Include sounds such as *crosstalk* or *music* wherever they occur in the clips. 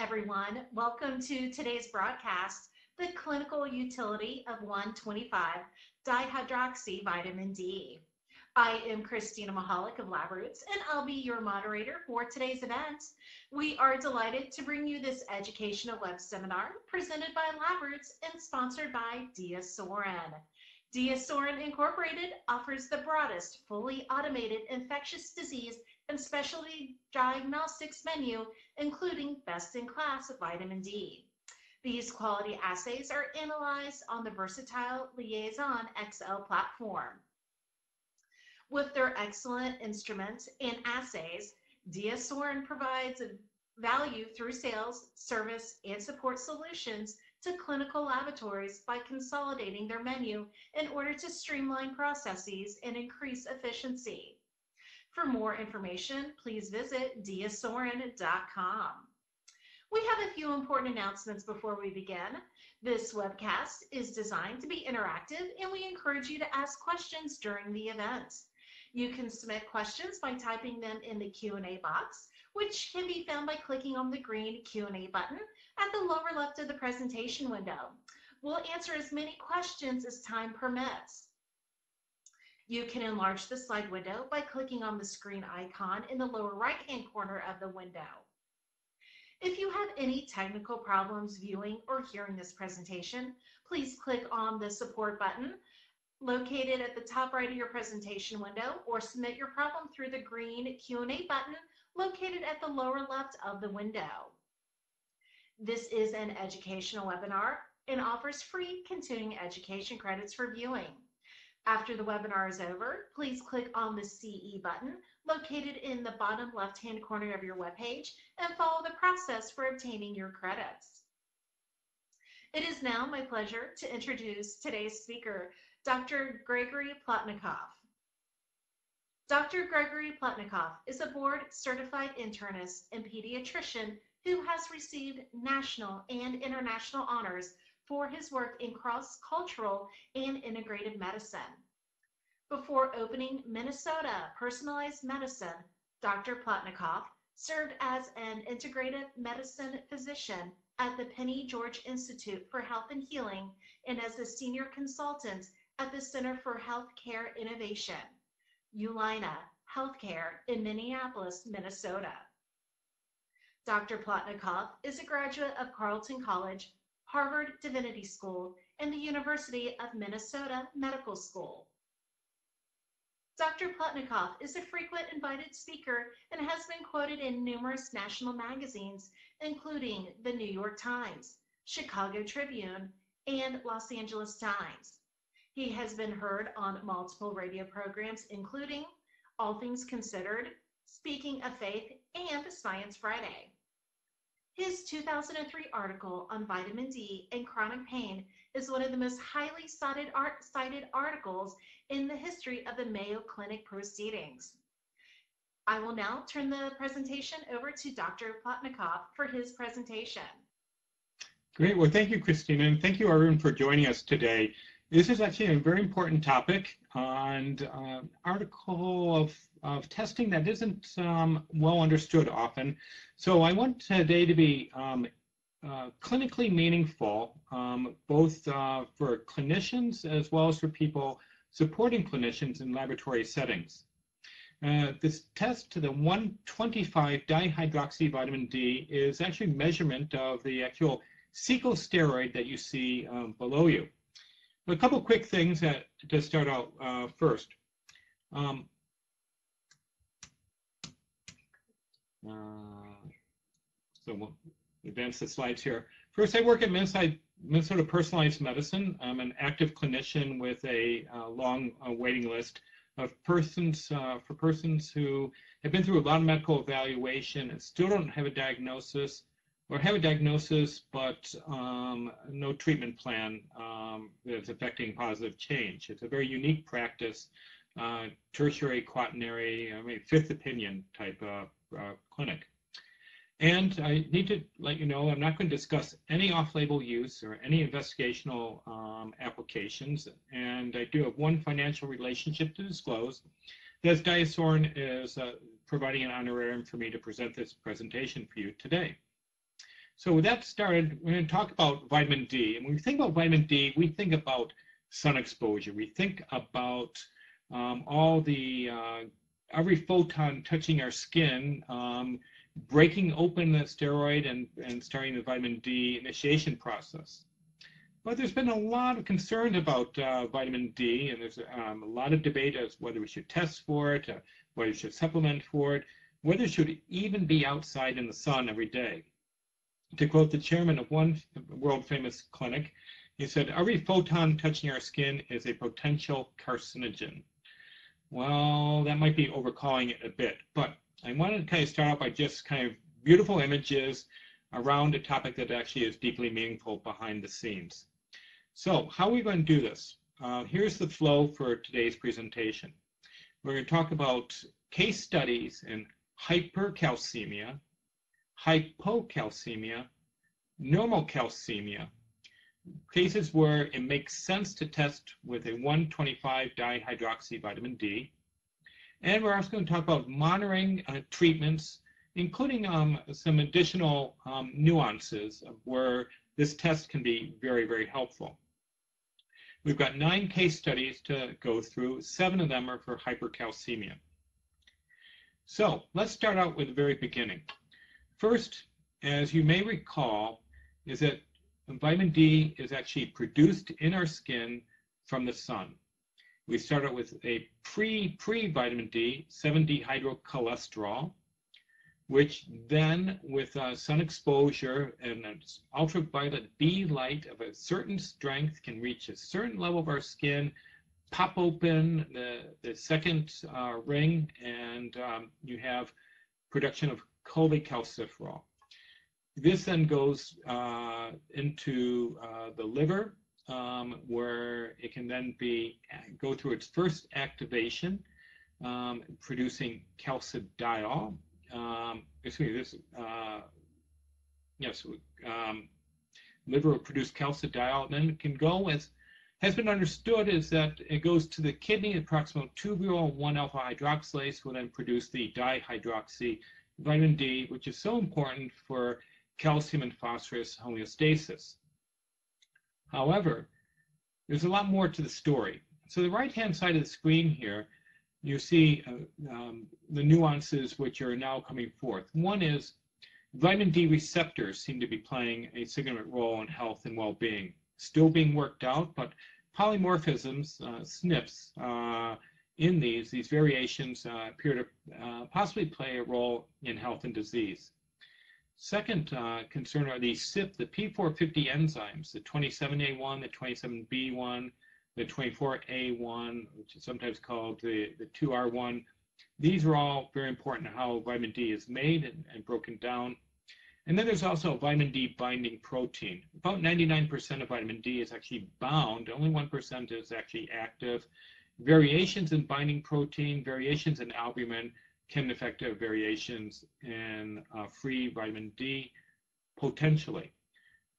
everyone. Welcome to today's broadcast, The Clinical Utility of 125 Dihydroxy Vitamin D. I am Christina Mahalik of LabRoots, and I'll be your moderator for today's event. We are delighted to bring you this educational web seminar presented by LabRoots and sponsored by DiaSorin. DiaSorin Incorporated offers the broadest, fully automated infectious disease and specialty diagnostics menu, including best-in-class vitamin D. These quality assays are analyzed on the versatile Liaison XL platform. With their excellent instruments and assays, DiaSorin provides value through sales, service, and support solutions to clinical laboratories by consolidating their menu in order to streamline processes and increase efficiency. For more information, please visit diasorin.com. We have a few important announcements before we begin. This webcast is designed to be interactive and we encourage you to ask questions during the event. You can submit questions by typing them in the Q&A box, which can be found by clicking on the green Q&A button at the lower left of the presentation window. We'll answer as many questions as time permits. You can enlarge the slide window by clicking on the screen icon in the lower right-hand corner of the window. If you have any technical problems viewing or hearing this presentation, please click on the support button located at the top right of your presentation window or submit your problem through the green Q&A button located at the lower left of the window. This is an educational webinar and offers free continuing education credits for viewing. After the webinar is over, please click on the CE button located in the bottom left-hand corner of your webpage and follow the process for obtaining your credits. It is now my pleasure to introduce today's speaker, Dr. Gregory Plotnikoff. Dr. Gregory Plotnikoff is a board-certified internist and pediatrician who has received national and international honors for his work in cross-cultural and integrative medicine. Before opening Minnesota Personalized Medicine, Dr. Plotnikoff served as an integrative medicine physician at the Penny George Institute for Health and Healing and as a senior consultant at the Center for Healthcare Innovation, Allina Healthcare in Minneapolis, Minnesota. Dr. Plotnikoff is a graduate of Carleton College Harvard Divinity School, and the University of Minnesota Medical School. Dr. Plotnikoff is a frequent invited speaker and has been quoted in numerous national magazines, including the New York Times, Chicago Tribune, and Los Angeles Times. He has been heard on multiple radio programs, including All Things Considered, Speaking of Faith, and The Science Friday. His 2003 article on vitamin D and chronic pain is one of the most highly cited, art, cited articles in the history of the Mayo Clinic proceedings. I will now turn the presentation over to Dr. Plotnikoff for his presentation. Great. Well, thank you, Christina, and thank you, everyone, for joining us today. This is actually a very important topic and uh, article of, of testing that isn't um, well understood often. So I want today to be um, uh, clinically meaningful, um, both uh, for clinicians as well as for people supporting clinicians in laboratory settings. Uh, this test to the 125 dihydroxy vitamin D is actually measurement of the actual secosteroid that you see um, below you. A couple quick things that, to start out uh, first. Um, uh, so we'll advance the slides here. First, I work at Minnesota, Personalized Medicine. I'm an active clinician with a uh, long uh, waiting list of persons uh, for persons who have been through a lot of medical evaluation and still don't have a diagnosis or have a diagnosis but um, no treatment plan um, that's affecting positive change. It's a very unique practice, uh, tertiary, quaternary, I mean, fifth opinion type of uh, clinic. And I need to let you know I'm not going to discuss any off-label use or any investigational um, applications. And I do have one financial relationship to disclose. As DiaSorin is uh, providing an honorarium for me to present this presentation for you today. So with that started, we're going to talk about vitamin D. And when we think about vitamin D, we think about sun exposure. We think about um, all the, uh, every photon touching our skin, um, breaking open the steroid and, and starting the vitamin D initiation process. But there's been a lot of concern about uh, vitamin D, and there's um, a lot of debate as whether we should test for it, uh, whether we should supplement for it, whether it should even be outside in the sun every day. To quote the chairman of one world famous clinic, he said, every photon touching our skin is a potential carcinogen. Well, that might be overcalling it a bit, but I wanted to kind of start out by just kind of beautiful images around a topic that actually is deeply meaningful behind the scenes. So how are we going to do this? Uh, here's the flow for today's presentation. We're going to talk about case studies in hypercalcemia, hypocalcemia, normal calcemia, cases where it makes sense to test with a 125 dihydroxy vitamin D. And we're also going to talk about monitoring uh, treatments, including um, some additional um, nuances of where this test can be very, very helpful. We've got nine case studies to go through. Seven of them are for hypercalcemia. So let's start out with the very beginning. First, as you may recall, is that vitamin D is actually produced in our skin from the sun. We start out with a pre pre vitamin D, 7-dehydrocholesterol, which then, with uh, sun exposure and ultraviolet B light of a certain strength, can reach a certain level of our skin, pop open the, the second uh, ring, and um, you have production of cholecalciferol. This then goes uh, into uh, the liver, um, where it can then be go through its first activation, um, producing calcidiol. Um, excuse me, this uh, yes, um, liver will produce calcidiol, and then it can go as has been understood is that it goes to the kidney, the proximal tubule, 1-alpha hydroxylase will then produce the dihydroxy vitamin D, which is so important for calcium and phosphorus homeostasis. However, there's a lot more to the story. So the right-hand side of the screen here, you see uh, um, the nuances which are now coming forth. One is vitamin D receptors seem to be playing a significant role in health and well-being. Still being worked out, but polymorphisms, uh, SNPs, uh, in these, these variations uh, appear to uh, possibly play a role in health and disease. Second uh, concern are the CYP, the P450 enzymes, the 27A1, the 27B1, the 24A1, which is sometimes called the, the 2R1. These are all very important how vitamin D is made and, and broken down. And then there's also a vitamin D binding protein. About 99% of vitamin D is actually bound, only 1% is actually active. Variations in binding protein, variations in albumin, can affect variations in uh, free vitamin D potentially.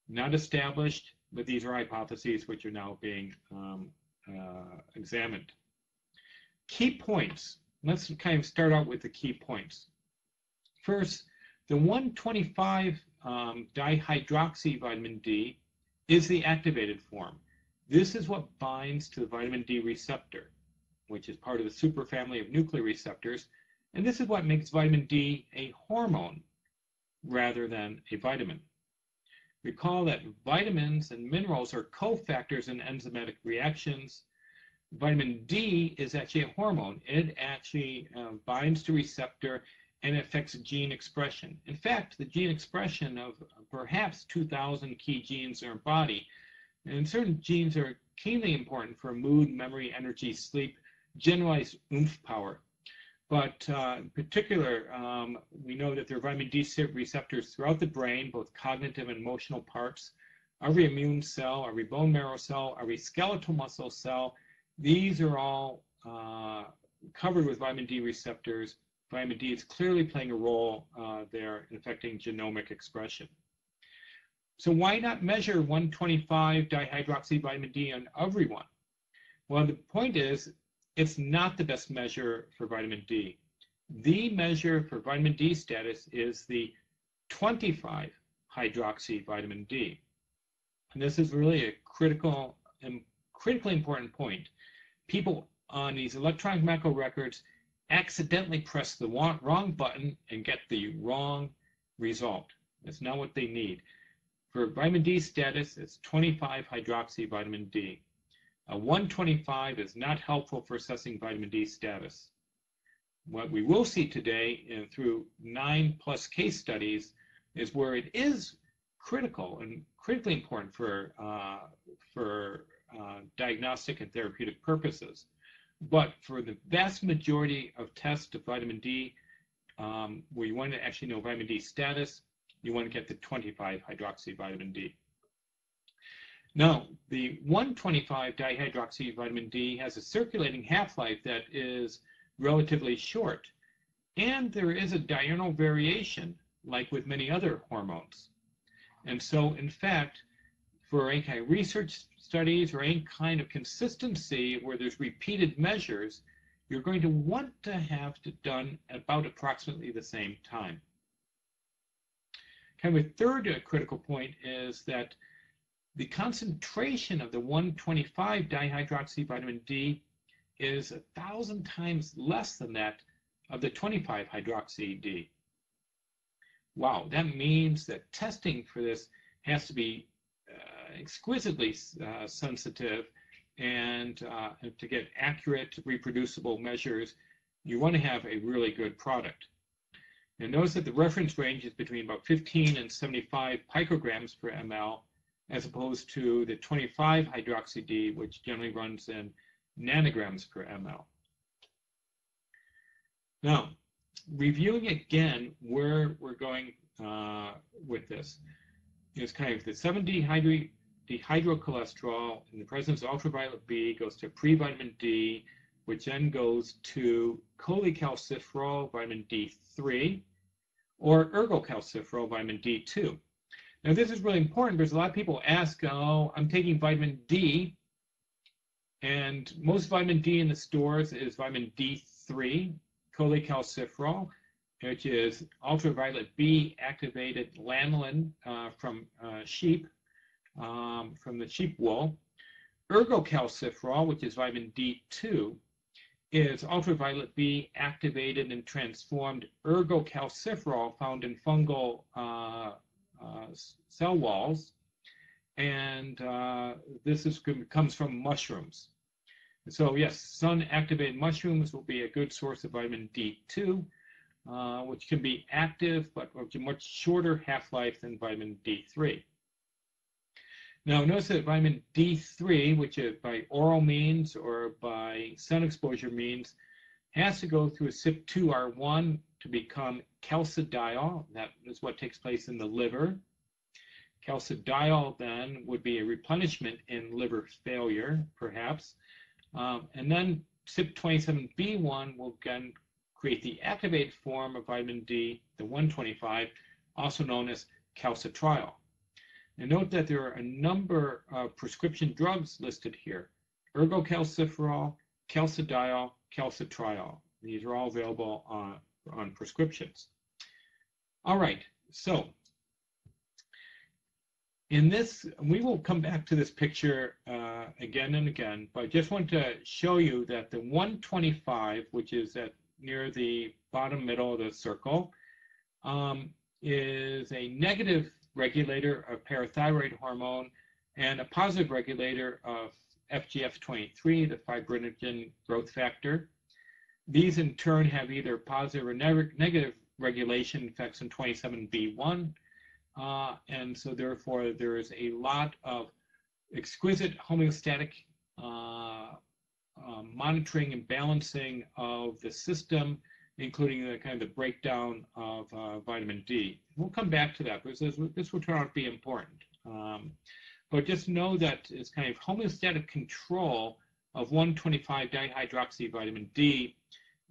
Not established, but these are hypotheses which are now being um, uh, examined. Key points. Let's kind of start out with the key points. First, the 125 um, dihydroxy vitamin D is the activated form. This is what binds to the vitamin D receptor, which is part of the superfamily of nuclear receptors and this is what makes vitamin D a hormone rather than a vitamin. Recall that vitamins and minerals are cofactors in enzymatic reactions. Vitamin D is actually a hormone. It actually uh, binds to receptor and affects gene expression. In fact, the gene expression of perhaps 2,000 key genes in our body, and certain genes are keenly important for mood, memory, energy, sleep, generalized oomph power. But uh, in particular, um, we know that there are vitamin D receptors throughout the brain, both cognitive and emotional parts. Every immune cell, every bone marrow cell, every skeletal muscle cell, these are all uh, covered with vitamin D receptors. Vitamin D is clearly playing a role uh, there in affecting genomic expression. So why not measure 125 dihydroxy vitamin D on everyone? Well, the point is it's not the best measure for vitamin D. The measure for vitamin D status is the 25 hydroxy vitamin D. And this is really a critical and critically important point. People on these electronic medical records accidentally press the wrong button and get the wrong result. That's not what they need. For vitamin D status, it's 25 hydroxy vitamin D. A 125 is not helpful for assessing vitamin D status. What we will see today and through nine plus case studies is where it is critical and critically important for, uh, for uh, diagnostic and therapeutic purposes. But for the vast majority of tests of vitamin D, um, where you want to actually know vitamin D status, you want to get the 25 hydroxy vitamin D. Now, the 125 dihydroxy vitamin D has a circulating half-life that is relatively short, and there is a diurnal variation, like with many other hormones. And so, in fact, for any kind of research studies or any kind of consistency where there's repeated measures, you're going to want to have it done about approximately the same time. Kind of a third uh, critical point is that the concentration of the 125 dihydroxy vitamin D is a thousand times less than that of the 25 hydroxy D. Wow, that means that testing for this has to be uh, exquisitely uh, sensitive and uh, to get accurate, reproducible measures, you want to have a really good product. And notice that the reference range is between about 15 and 75 picograms per ml, as opposed to the 25 hydroxy D, which generally runs in nanograms per ml. Now, reviewing again where we're going uh, with this is kind of the 7 dehydro dehydrocholesterol in the presence of ultraviolet B goes to pre-vitamin D, which then goes to cholecalciferol, vitamin D3, or ergocalciferol, vitamin D2. Now, this is really important because a lot of people ask, oh, I'm taking vitamin D, and most vitamin D in the stores is vitamin D3, cholecalciferol, which is ultraviolet B activated lanolin uh, from uh, sheep, um, from the sheep wool. Ergocalciferol, which is vitamin D2, is ultraviolet B activated and transformed ergocalciferol found in fungal uh, cell walls. And uh, this is, comes from mushrooms. So yes, sun-activated mushrooms will be a good source of vitamin D2, uh, which can be active, but with a much shorter half-life than vitamin D3. Now notice that vitamin D3, which is by oral means or by sun exposure means, has to go through a CYP2R1 to become calcidiol. That is what takes place in the liver. Calcidiol then would be a replenishment in liver failure, perhaps. Um, and then CYP27B1 will again create the activated form of vitamin D, the 125, also known as calcitriol. And note that there are a number of prescription drugs listed here. Ergocalciferol, calcidiol, calcitriol. These are all available on, on prescriptions. All right, so in this, we will come back to this picture uh, again and again, but I just want to show you that the 125, which is at near the bottom middle of the circle, um, is a negative regulator of parathyroid hormone and a positive regulator of FGF23, the fibrinogen growth factor. These in turn have either positive or ne negative regulation effects in 27B1, uh, and so therefore there is a lot of exquisite homeostatic uh, uh, monitoring and balancing of the system including the kind of the breakdown of uh, vitamin D. We'll come back to that because this, this will turn out to be important. Um, but just know that it's kind of homeostatic control of 125 dihydroxy vitamin D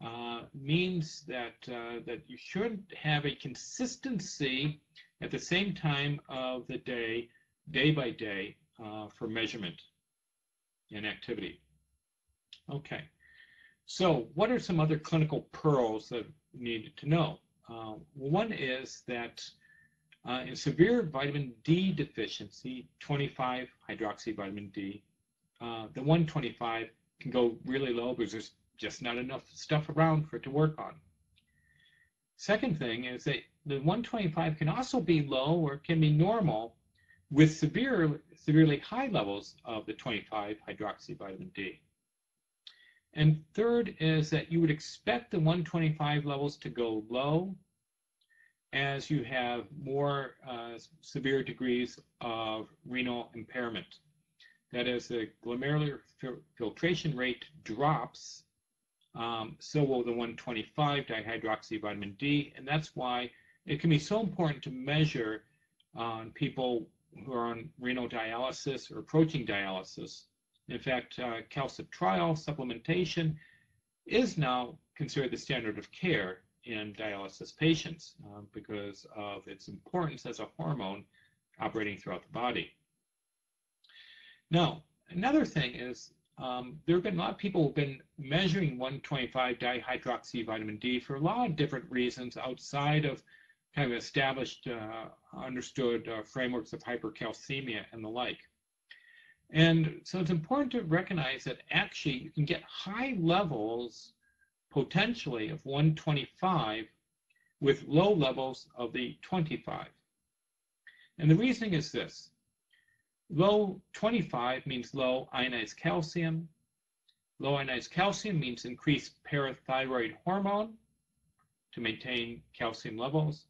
uh, means that uh, that you should have a consistency at the same time of the day, day by day, uh, for measurement and activity. Okay. So what are some other clinical pearls that we need to know? Uh, one is that Uh, in severe vitamin D deficiency, 25 hydroxy vitamin D, the 125 can go really low because there's just not enough stuff around for it to work on. Second thing is that the 125 can also be low or can be normal with severe, severely high levels of the 25 hydroxy vitamin D. And third is that you would expect the 125 levels to go low as you have more uh, severe degrees of renal impairment. That is, the glomerular filtration rate drops, um, so will the 125 dihydroxyvitamin D, and that's why it can be so important to measure on people who are on renal dialysis or approaching dialysis. In fact, uh, calcitriol supplementation is now considered the standard of care in dialysis patients uh, because of its importance as a hormone operating throughout the body. Now, another thing is um, there have been a lot of people who've been measuring 125 dihydroxy vitamin D for a lot of different reasons outside of kind of established, uh, understood uh, frameworks of hypercalcemia and the like. And so it's important to recognize that actually you can get high levels potentially of 125 with low levels of the 25. And the reasoning is this. Low 25 means low ionized calcium. Low ionized calcium means increased parathyroid hormone to maintain calcium levels.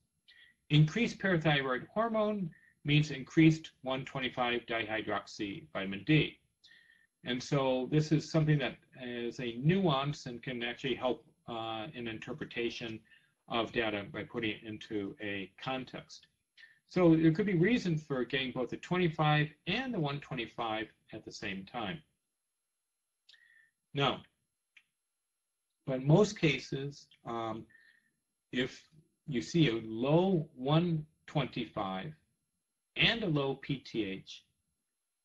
Increased parathyroid hormone means increased 125 dihydroxy vitamin D. And so this is something that is a nuance and can actually help uh, in interpretation of data by putting it into a context. So there could be reasons for getting both the 25 and the 125 at the same time. Now, but in most cases, um, if you see a low 125 and a low PTH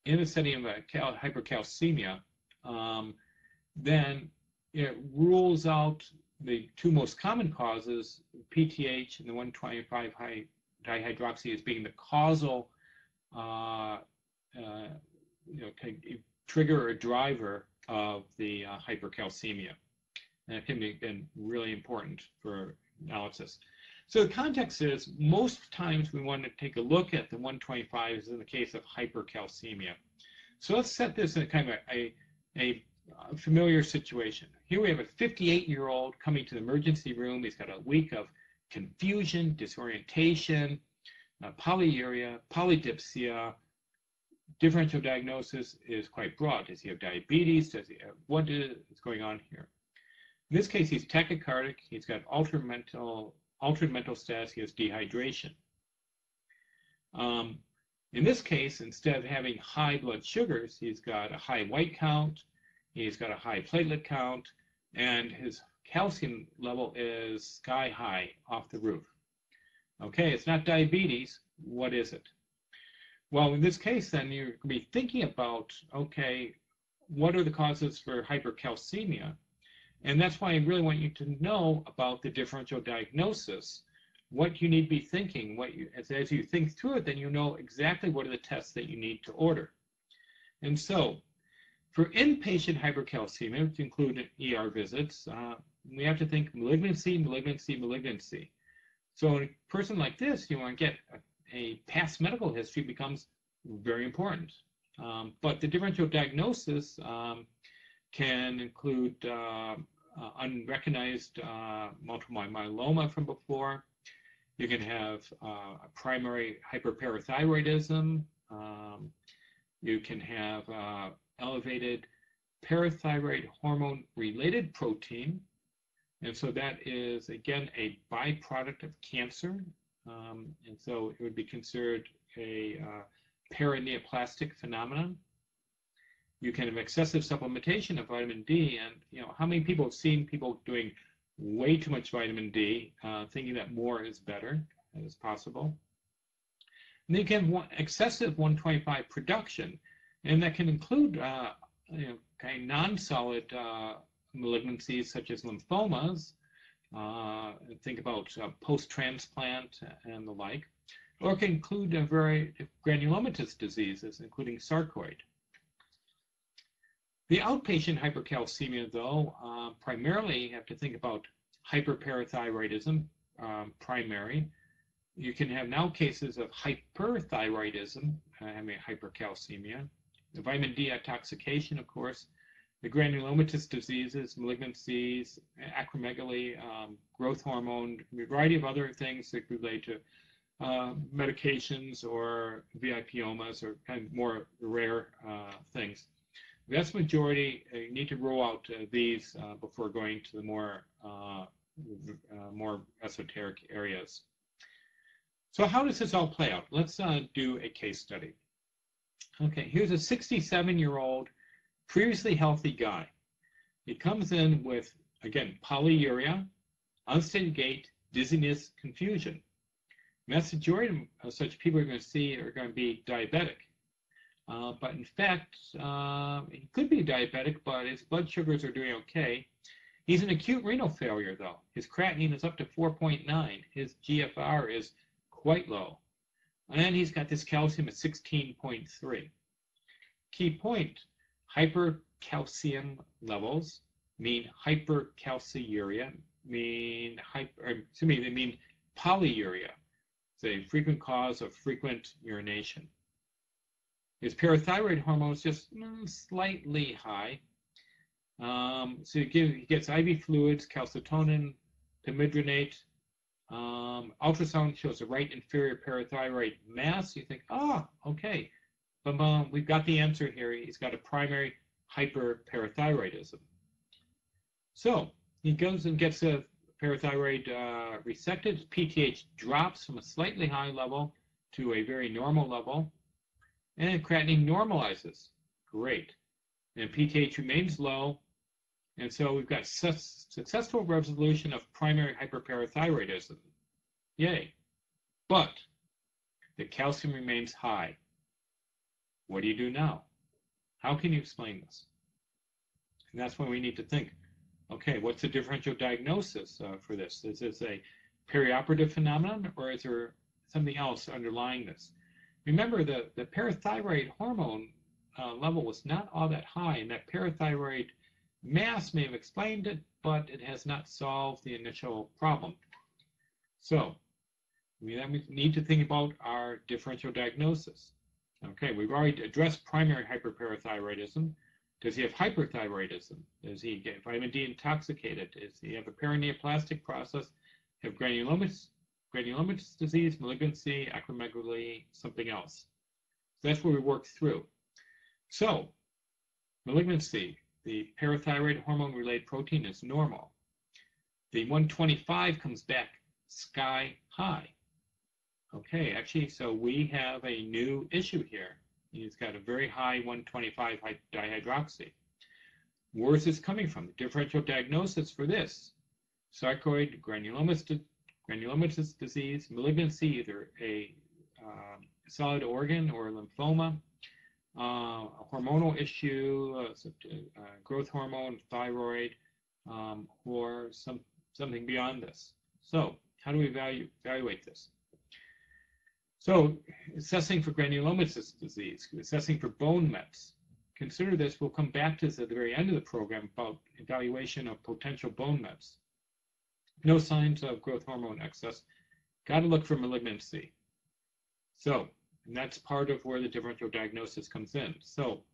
in a setting of a hypercalcemia, um, then it rules out the two most common causes, PTH and the 125 high dihydroxy as being the causal uh, uh, you know, trigger or driver of the uh, hypercalcemia. And it can be been really important for analysis. So the context is most times we want to take a look at the 125s in the case of hypercalcemia. So let's set this in kind of a, a, a familiar situation. Here we have a 58-year-old coming to the emergency room. He's got a week of confusion, disorientation, uh, polyuria, polydipsia. Differential diagnosis is quite broad. Does he have diabetes? Does he have, what is going on here? In this case, he's tachycardic. He's got altered mental, altered mental status. He has dehydration. Um, in this case, instead of having high blood sugars, he's got a high white count, he's got a high platelet count, and his calcium level is sky high off the roof. Okay, it's not diabetes. What is it? Well, in this case, then you're going to be thinking about, okay, what are the causes for hypercalcemia? And that's why I really want you to know about the differential diagnosis, what you need to be thinking. What you, as, as you think through it, then you know exactly what are the tests that you need to order. And so, for inpatient hypercalcemia, which include ER visits, uh, we have to think malignancy, malignancy, malignancy. So in a person like this, you want to get a, a past medical history becomes very important. Um, but the differential diagnosis um, can include uh, uh, unrecognized uh, multiple myeloma from before. You can have uh, primary hyperparathyroidism. Um, you can have uh, elevated parathyroid hormone related protein, and so that is, again, a byproduct of cancer. Um, and so it would be considered a uh, paraneoplastic phenomenon. You can have excessive supplementation of vitamin D. And, you know, how many people have seen people doing way too much vitamin D, uh, thinking that more is better as possible? And then you can have excessive 125 production, and that can include, uh, you know, kind of non-solid uh, malignancies such as lymphomas, uh, think about uh, post-transplant and the like, or can include a very granulomatous diseases, including sarcoid. The outpatient hypercalcemia, though, uh, primarily you have to think about hyperparathyroidism, um, primary. You can have now cases of hyperthyroidism, uh, having hypercalcemia. The vitamin D intoxication, of course, the granulomatous diseases, malignancies, acromegaly, um, growth hormone, a variety of other things that relate to uh, medications or VIPomas or kind of more rare uh, things. The vast majority, uh, need to rule out uh, these uh, before going to the more, uh, more esoteric areas. So how does this all play out? Let's do a case study. Okay, here's a 67-year-old previously healthy guy. He comes in with, again, polyuria, unsteady gait, dizziness, confusion. Vast majority of such people are going to see are going to be diabetic. Uh, but in fact, uh, he could be diabetic, but his blood sugars are doing okay. He's an acute renal failure, though. His creatinine is up to 4.9. His GFR is quite low. And he's got this calcium at 16.3. Key point, hypercalcium levels mean hypercalciuria, mean hyper, excuse me, they mean polyuria. It's a frequent cause of frequent urination. His parathyroid hormone is just mm, slightly high. Um, so he, give, he, gets IV fluids, calcitonin, pamidronate. Um, ultrasound shows a right inferior parathyroid mass. You think, oh, okay. But um, we've got the answer here. He's got a primary hyperparathyroidism. So he goes and gets a parathyroid uh, resected. PTH drops from a slightly high level to a very normal level. And creatinine normalizes. Great. And PTH remains low. And so we've got su successful resolution of primary hyperparathyroidism. Yay. But the calcium remains high. What do you do now? How can you explain this? And that's when we need to think, okay, what's the differential diagnosis uh, for this? Is this a perioperative phenomenon or is there something else underlying this? Remember, the, the parathyroid hormone uh, level was not all that high, and that parathyroid mass may have explained it, but it has not solved the initial problem. So, we then need to think about our differential diagnosis. Okay, we've already addressed primary hyperparathyroidism. Does he have hyperthyroidism? Does he get vitamin D intoxicated? Does he have a paraneoplastic process? Have granulomatous, granulomatous disease, malignancy, acromegaly, something else? So that's where we work through. So, malignancy, the parathyroid hormone-related protein is normal. The 125 comes back sky high. Okay, actually, so we have a new issue here. It's got a very high 125 dihydroxy. Where is this coming from? The differential diagnosis for this, sarcoid granulomatous, granulomatous disease, malignancy, either a uh, solid organ or lymphoma, uh, a hormonal issue, uh, uh, growth hormone, thyroid, um, or some, something beyond this. So how do we value, evaluate this? So assessing for granulomatous disease, assessing for bone mets. Consider this, we'll come back to this at the very end of the program about evaluation of potential bone mets. No signs of growth hormone excess. Got to look for malignancy. So, and that's part of where the differential diagnosis comes in. So,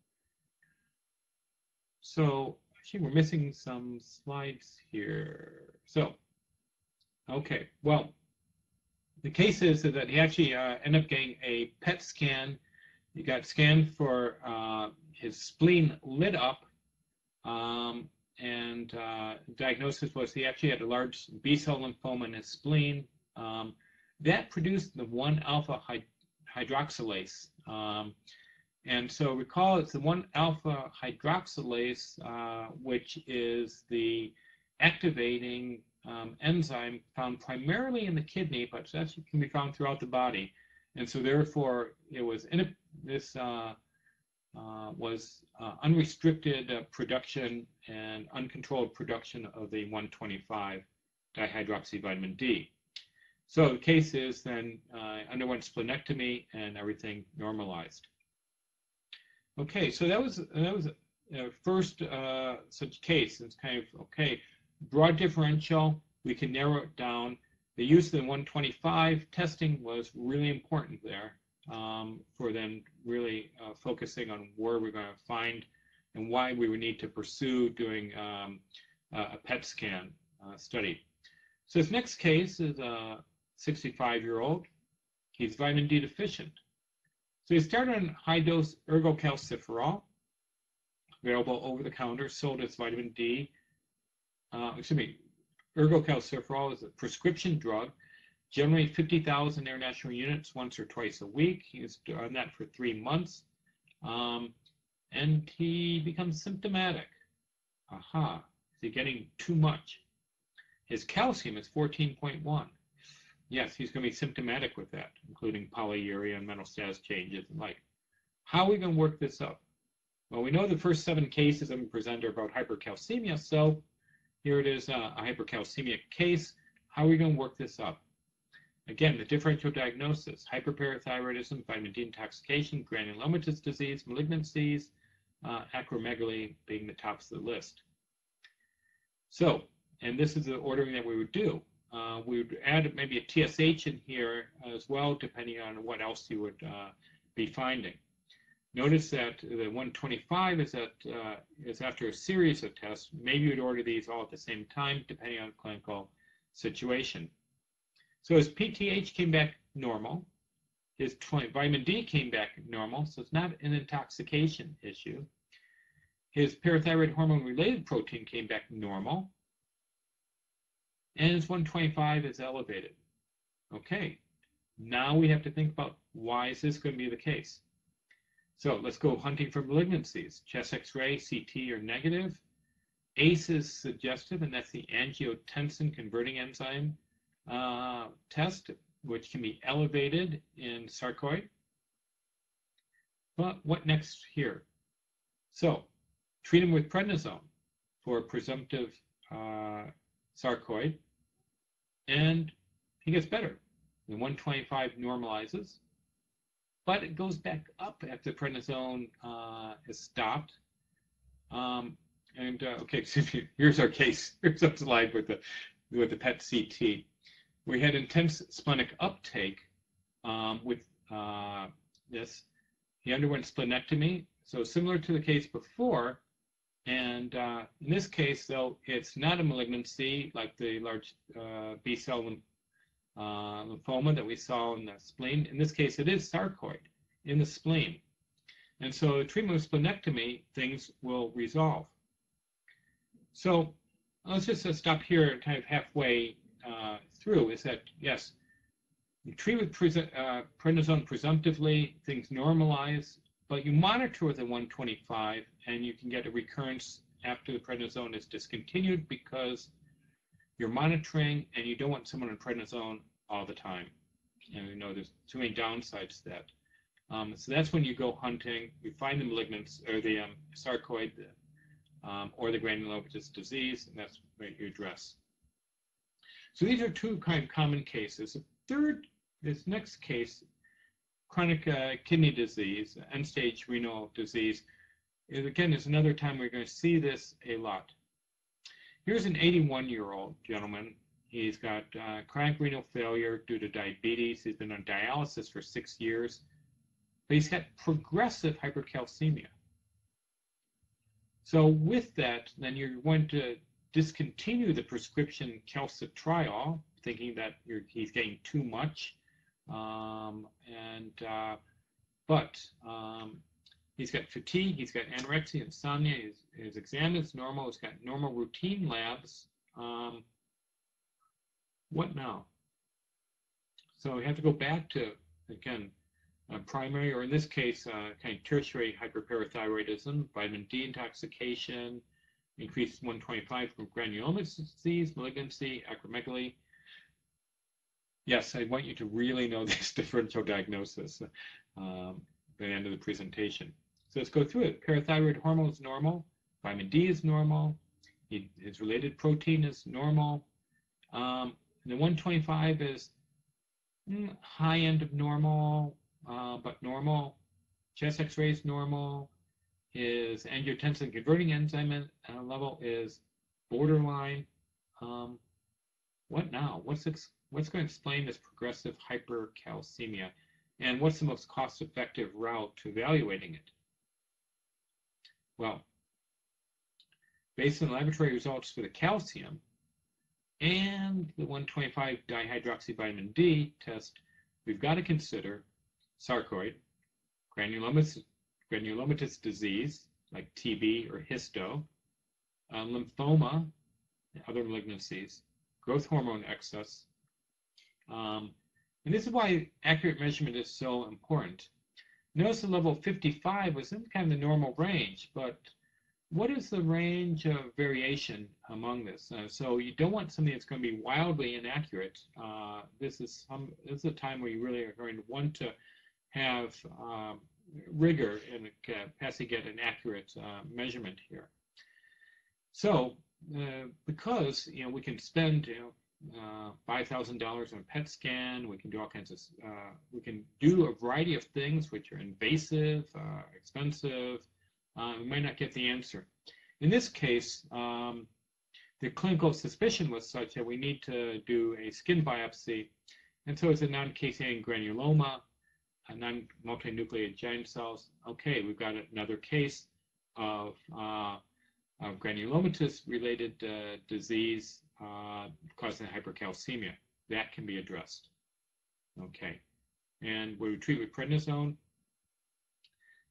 so actually we're missing some slides here. So, okay, well, the case is that he actually uh, ended up getting a PET scan. He got scanned for uh, his spleen lit up, um, and uh, diagnosis was he actually had a large B cell lymphoma in his spleen. Um, that produced the 1 alpha hydroxylase. Um, and so recall it's the 1 alpha hydroxylase, uh, which is the activating um, enzyme found primarily in the kidney, but actually can be found throughout the body. And so therefore, it was in this uh, uh, was uh, unrestricted uh, production and uncontrolled production of the 125 dihydroxy vitamin D. So the case is then uh, underwent splenectomy and everything normalized. Okay, so that was that was uh, first such case. It's kind of okay, broad differential. We can narrow it down. The use of the 125 testing was really important there um, for then really uh, focusing on where we're going to find and why we would need to pursue doing um, a PET scan uh, study. So this next case is a 65-year-old. He's vitamin D deficient. So he started on high-dose ergocalciferol, available over the counter, sold as vitamin D. Uh, excuse me, ergocalciferol is a prescription drug, generally 50,000 international units once or twice a week. He's done that for three months. Um, and he becomes symptomatic. Aha, is he getting too much? His calcium is 14.1. Yes, he's going to be symptomatic with that, including polyuria and mental status changes and like. How are we going to work this up? Well, we know the first seven cases I'm going to present are about hypercalcemia, so here it is, uh, a hypercalcemic case. How are we going to work this up? Again, the differential diagnosis, hyperparathyroidism, vitamin D intoxication, granulomatous disease, malignancies, uh, acromegaly being the tops of the list. So, and this is the ordering that we would do. Uh, we would add maybe a TSH in here as well, depending on what else you would uh, be finding. Notice that the 125 is, at, uh, is after a series of tests. Maybe you'd order these all at the same time, depending on clinical situation. So his PTH came back normal. His 20, vitamin D came back normal, so it's not an intoxication issue. His parathyroid hormone related protein came back normal. And his 125 is elevated. Okay, now we have to think about why is this going to be the case? So let's go hunting for malignancies. Chest x-ray, CT are negative. ACE is suggestive, and that's the angiotensin converting enzyme uh, test, which can be elevated in sarcoid. But what next here? So treat him with prednisone for presumptive uh, sarcoid, and he gets better. The 125 normalizes, but it goes back up after prednisone uh, is stopped. Um, and uh, okay, *laughs* here's our case. Here's a slide with the with the PET CT. We had intense splenic uptake um, with uh, this. He underwent splenectomy, so similar to the case before. And uh, in this case, though, it's not a malignancy like the large uh, B cell uh, lymphoma that we saw in the spleen. In this case, it is sarcoid in the spleen. And so the treatment with splenectomy, things will resolve. So let's just uh, stop here kind of halfway uh, through is that, yes, you treat with uh, prednisone presumptively, things normalize, but you monitor with a 125 and you can get a recurrence after the prednisone is discontinued because you're monitoring and you don't want someone on prednisone all the time. And we know there's too many downsides to that. Um, so that's when you go hunting, you find the malignants or the um, sarcoid um, or the granulomatous disease, and that's what you address. So these are two kind of common cases. The third, this next case, chronic uh, kidney disease, end-stage renal disease, is again is another time we're going to see this a lot. Here's an 81-year-old gentleman. He's got uh, chronic renal failure due to diabetes. He's been on dialysis for six years, but he's got progressive hypercalcemia. So with that, then you're going to discontinue the prescription calcitriol, thinking that he's getting too much. Um, and uh, but um, He's got fatigue, he's got anorexia, insomnia, his, his exam is normal, he's got normal routine labs. Um, what now? So we have to go back to, again, uh, primary, or in this case, uh, kind of tertiary hyperparathyroidism, vitamin D intoxication, increased 125 from granulomatous disease, malignancy, acromegaly. Yes, I want you to really know *laughs* this differential diagnosis um, by the end of the presentation. So let's go through it. Parathyroid hormone is normal. Vitamin D is normal. His related protein is normal. Um, the 125 is mm, high end of normal, uh, but normal. Chest X-ray is normal. His angiotensin converting enzyme uh, level is borderline. Um, what now? What's what's going to explain this progressive hypercalcemia, and what's the most cost-effective route to evaluating it? Well, based on laboratory results for the calcium and the 125 dihydroxyvitamin D test, we've got to consider sarcoid, granulomatous, granulomatous disease like TB or histo, uh, lymphoma, other malignancies, growth hormone excess. Um, and this is why accurate measurement is so important. Notice the level 55 was in kind of the normal range, but what is the range of variation among this? Uh, so you don't want something that's going to be wildly inaccurate. Uh, this is some, this is a time where you really are going to want to have um, rigor in capacity to get an accurate uh, measurement here. So uh, because you know we can spend you know uh, five thousand dollars on a PET scan. We can do all kinds of. Uh, we can do a variety of things which are invasive, uh, expensive. Uh, we might not get the answer. In this case, um, the clinical suspicion was such that we need to do a skin biopsy, and so it's a non-caseating granuloma, a non-multinucleated giant cells. Okay, we've got another case of uh, uh, granulomatous-related uh, disease uh, causing hypercalcemia. That can be addressed. Okay. And we treat with prednisone.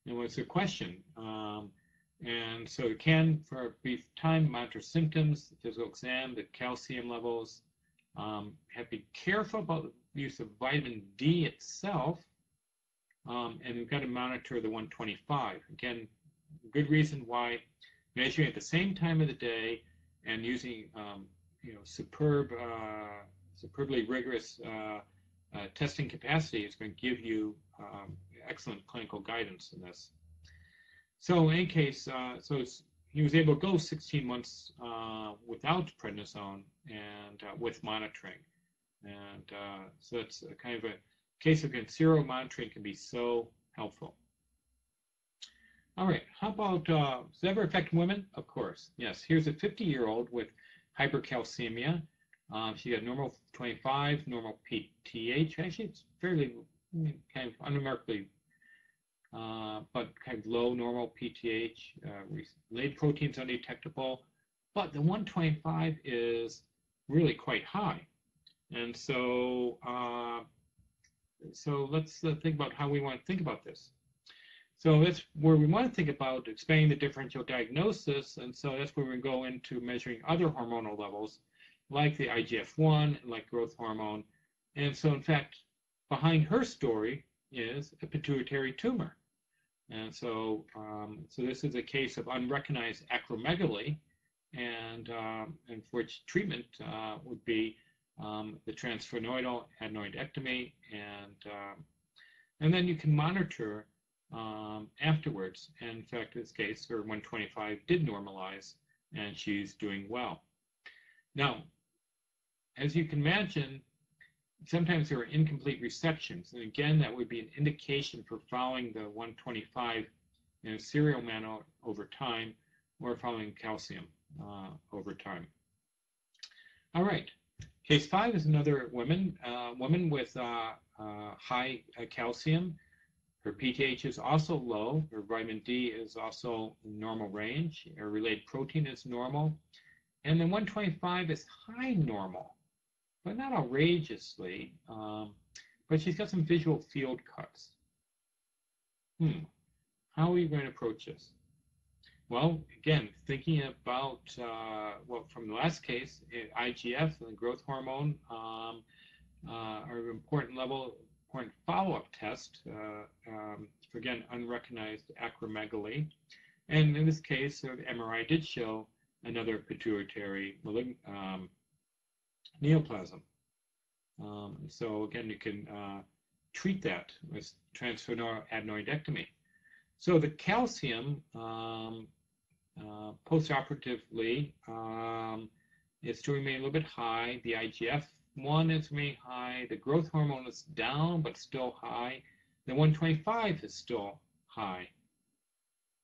And what's the question? Um, and so it can, for a brief time, monitor symptoms, physical exam, the calcium levels. Um, have to be careful about the use of vitamin D itself. Um, and we've got to monitor the 125. Again, good reason why measuring at the same time of the day and using um, you know superb, uh, superbly rigorous uh, uh, testing capacity is going to give you um, excellent clinical guidance in this. So in any case, uh, so he was able to go 16 months uh, without prednisone and with monitoring. And so it's kind of a case of serial monitoring can be so helpful. All right, how about, uh, does that ever affect women? Of course, yes. Here's a 50-year-old with hypercalcemia. Um, she got normal 25, normal PTH. Actually, it's fairly kind of unremarkably, uh, but kind of low normal PTH. Uh, proteins undetectable, but the 125 is really quite high. And so, uh, so let's uh, think about how we want to think about this. So that's where we want to think about expanding the differential diagnosis. And so that's where we go into measuring other hormonal levels, like the IGF-1, like growth hormone. And so, in fact, behind her story is a pituitary tumor. And so, um, so this is a case of unrecognized acromegaly, and, um, and for which treatment uh, would be um, the transsphenoidal adenomectomy, and um, and then you can monitor um, afterwards. And in fact, in this case, her 125 did normalize, and she's doing well. Now, as you can imagine, sometimes there are incomplete resections. And again, that would be an indication for following the 125 in a serial manner over time or following calcium uh, over time. All right. Case five is another woman, uh, woman with uh, uh high uh, calcium her PTH is also low. Her vitamin D is also normal range. Her related protein is normal. And then 125 is high normal, but not outrageously. Um, but she's got some visual field cuts. Hmm. How are you going to approach this? Well, again, thinking about, uh, well, from the last case, IGF, the growth hormone, um, uh, are an important level important follow-up test uh, um, again, unrecognized acromegaly. And in this case, the MRI did show another pituitary um, neoplasm. Um, so again, you can uh, treat that with transsphenoidal adenomectomy. So the calcium um, uh, postoperatively um, is to remain a little bit high. The IGF 1 is really high. The growth hormone is down, but still high. The 125 is still high.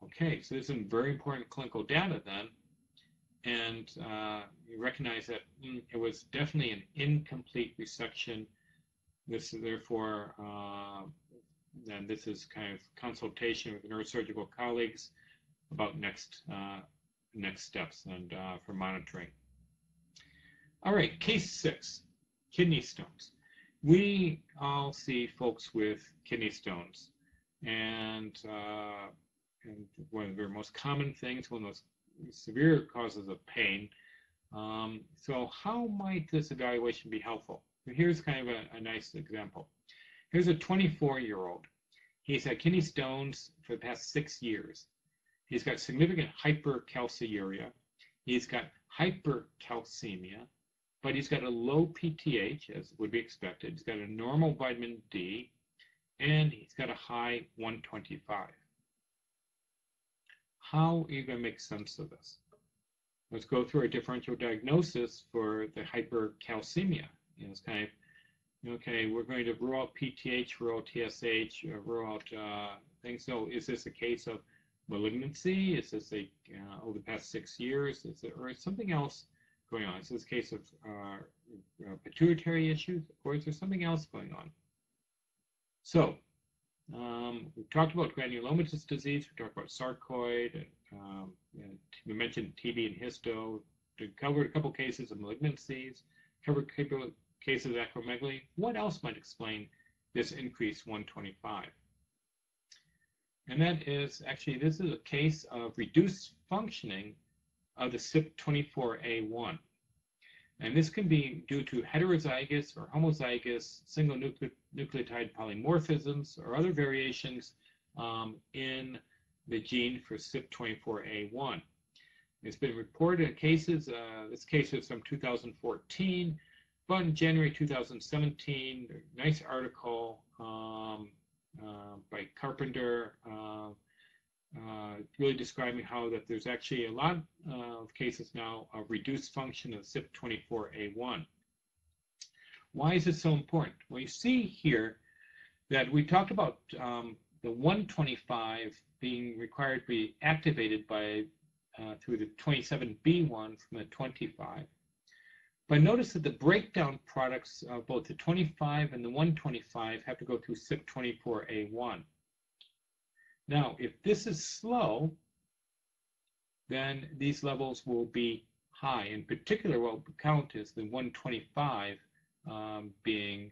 Okay, so this is very important clinical data then. And uh, you recognize that mm, it was definitely an incomplete resection. This is therefore, uh, and this is kind of consultation with neurosurgical colleagues about next uh, next steps and uh, for monitoring. All right, case six, kidney stones. We all see folks with kidney stones, and, uh, and one of the most common things, one of those severe causes of pain. Um, so how might this evaluation be helpful? Here's kind of a, a nice example. Here's a 24-year-old. He's had kidney stones for the past six years. He's got significant hypercalciuria. He's got hypercalcemia, but he's got a low PTH, as would be expected. He's got a normal vitamin D, and he's got a high 125. How are you going to make sense of this? Let's go through a differential diagnosis for the hypercalcemia. You know, it's kind of, okay, we're going to rule out PTH, rule out TSH, uh, rule out uh, things. So is this a case of malignancy? Is this a uh, over the past six years? Is it or is something else going on? Is this case of uh, pituitary issues, or is there something else going on? So um, we talked about granulomatous disease. We talked about sarcoid. And, um, and we mentioned TB and histo. We covered a couple cases of malignancies. Covered a couple cases of acromegaly. What else might explain this increase 125? And that is actually, this is a case of reduced functioning of the CYP24A1. And this can be due to heterozygous or homozygous single nucleotide polymorphisms or other variations um, in the gene for CYP24A1. It's been reported in cases, uh, this case is from 2014, but in January 2017, nice article um, uh, by Carpenter, uh, uh, really describing how that there's actually a lot of cases now of reduced function of CYP24A1. Why is it so important? Well, you see here that we talked about um, the 125 being required to be activated by uh, through the 27B1 from the 25. But notice that the breakdown products of both the 25 and the 125 have to go through CYP24A1. Now, if this is slow, then these levels will be high. In particular, what we count is the 125 um, being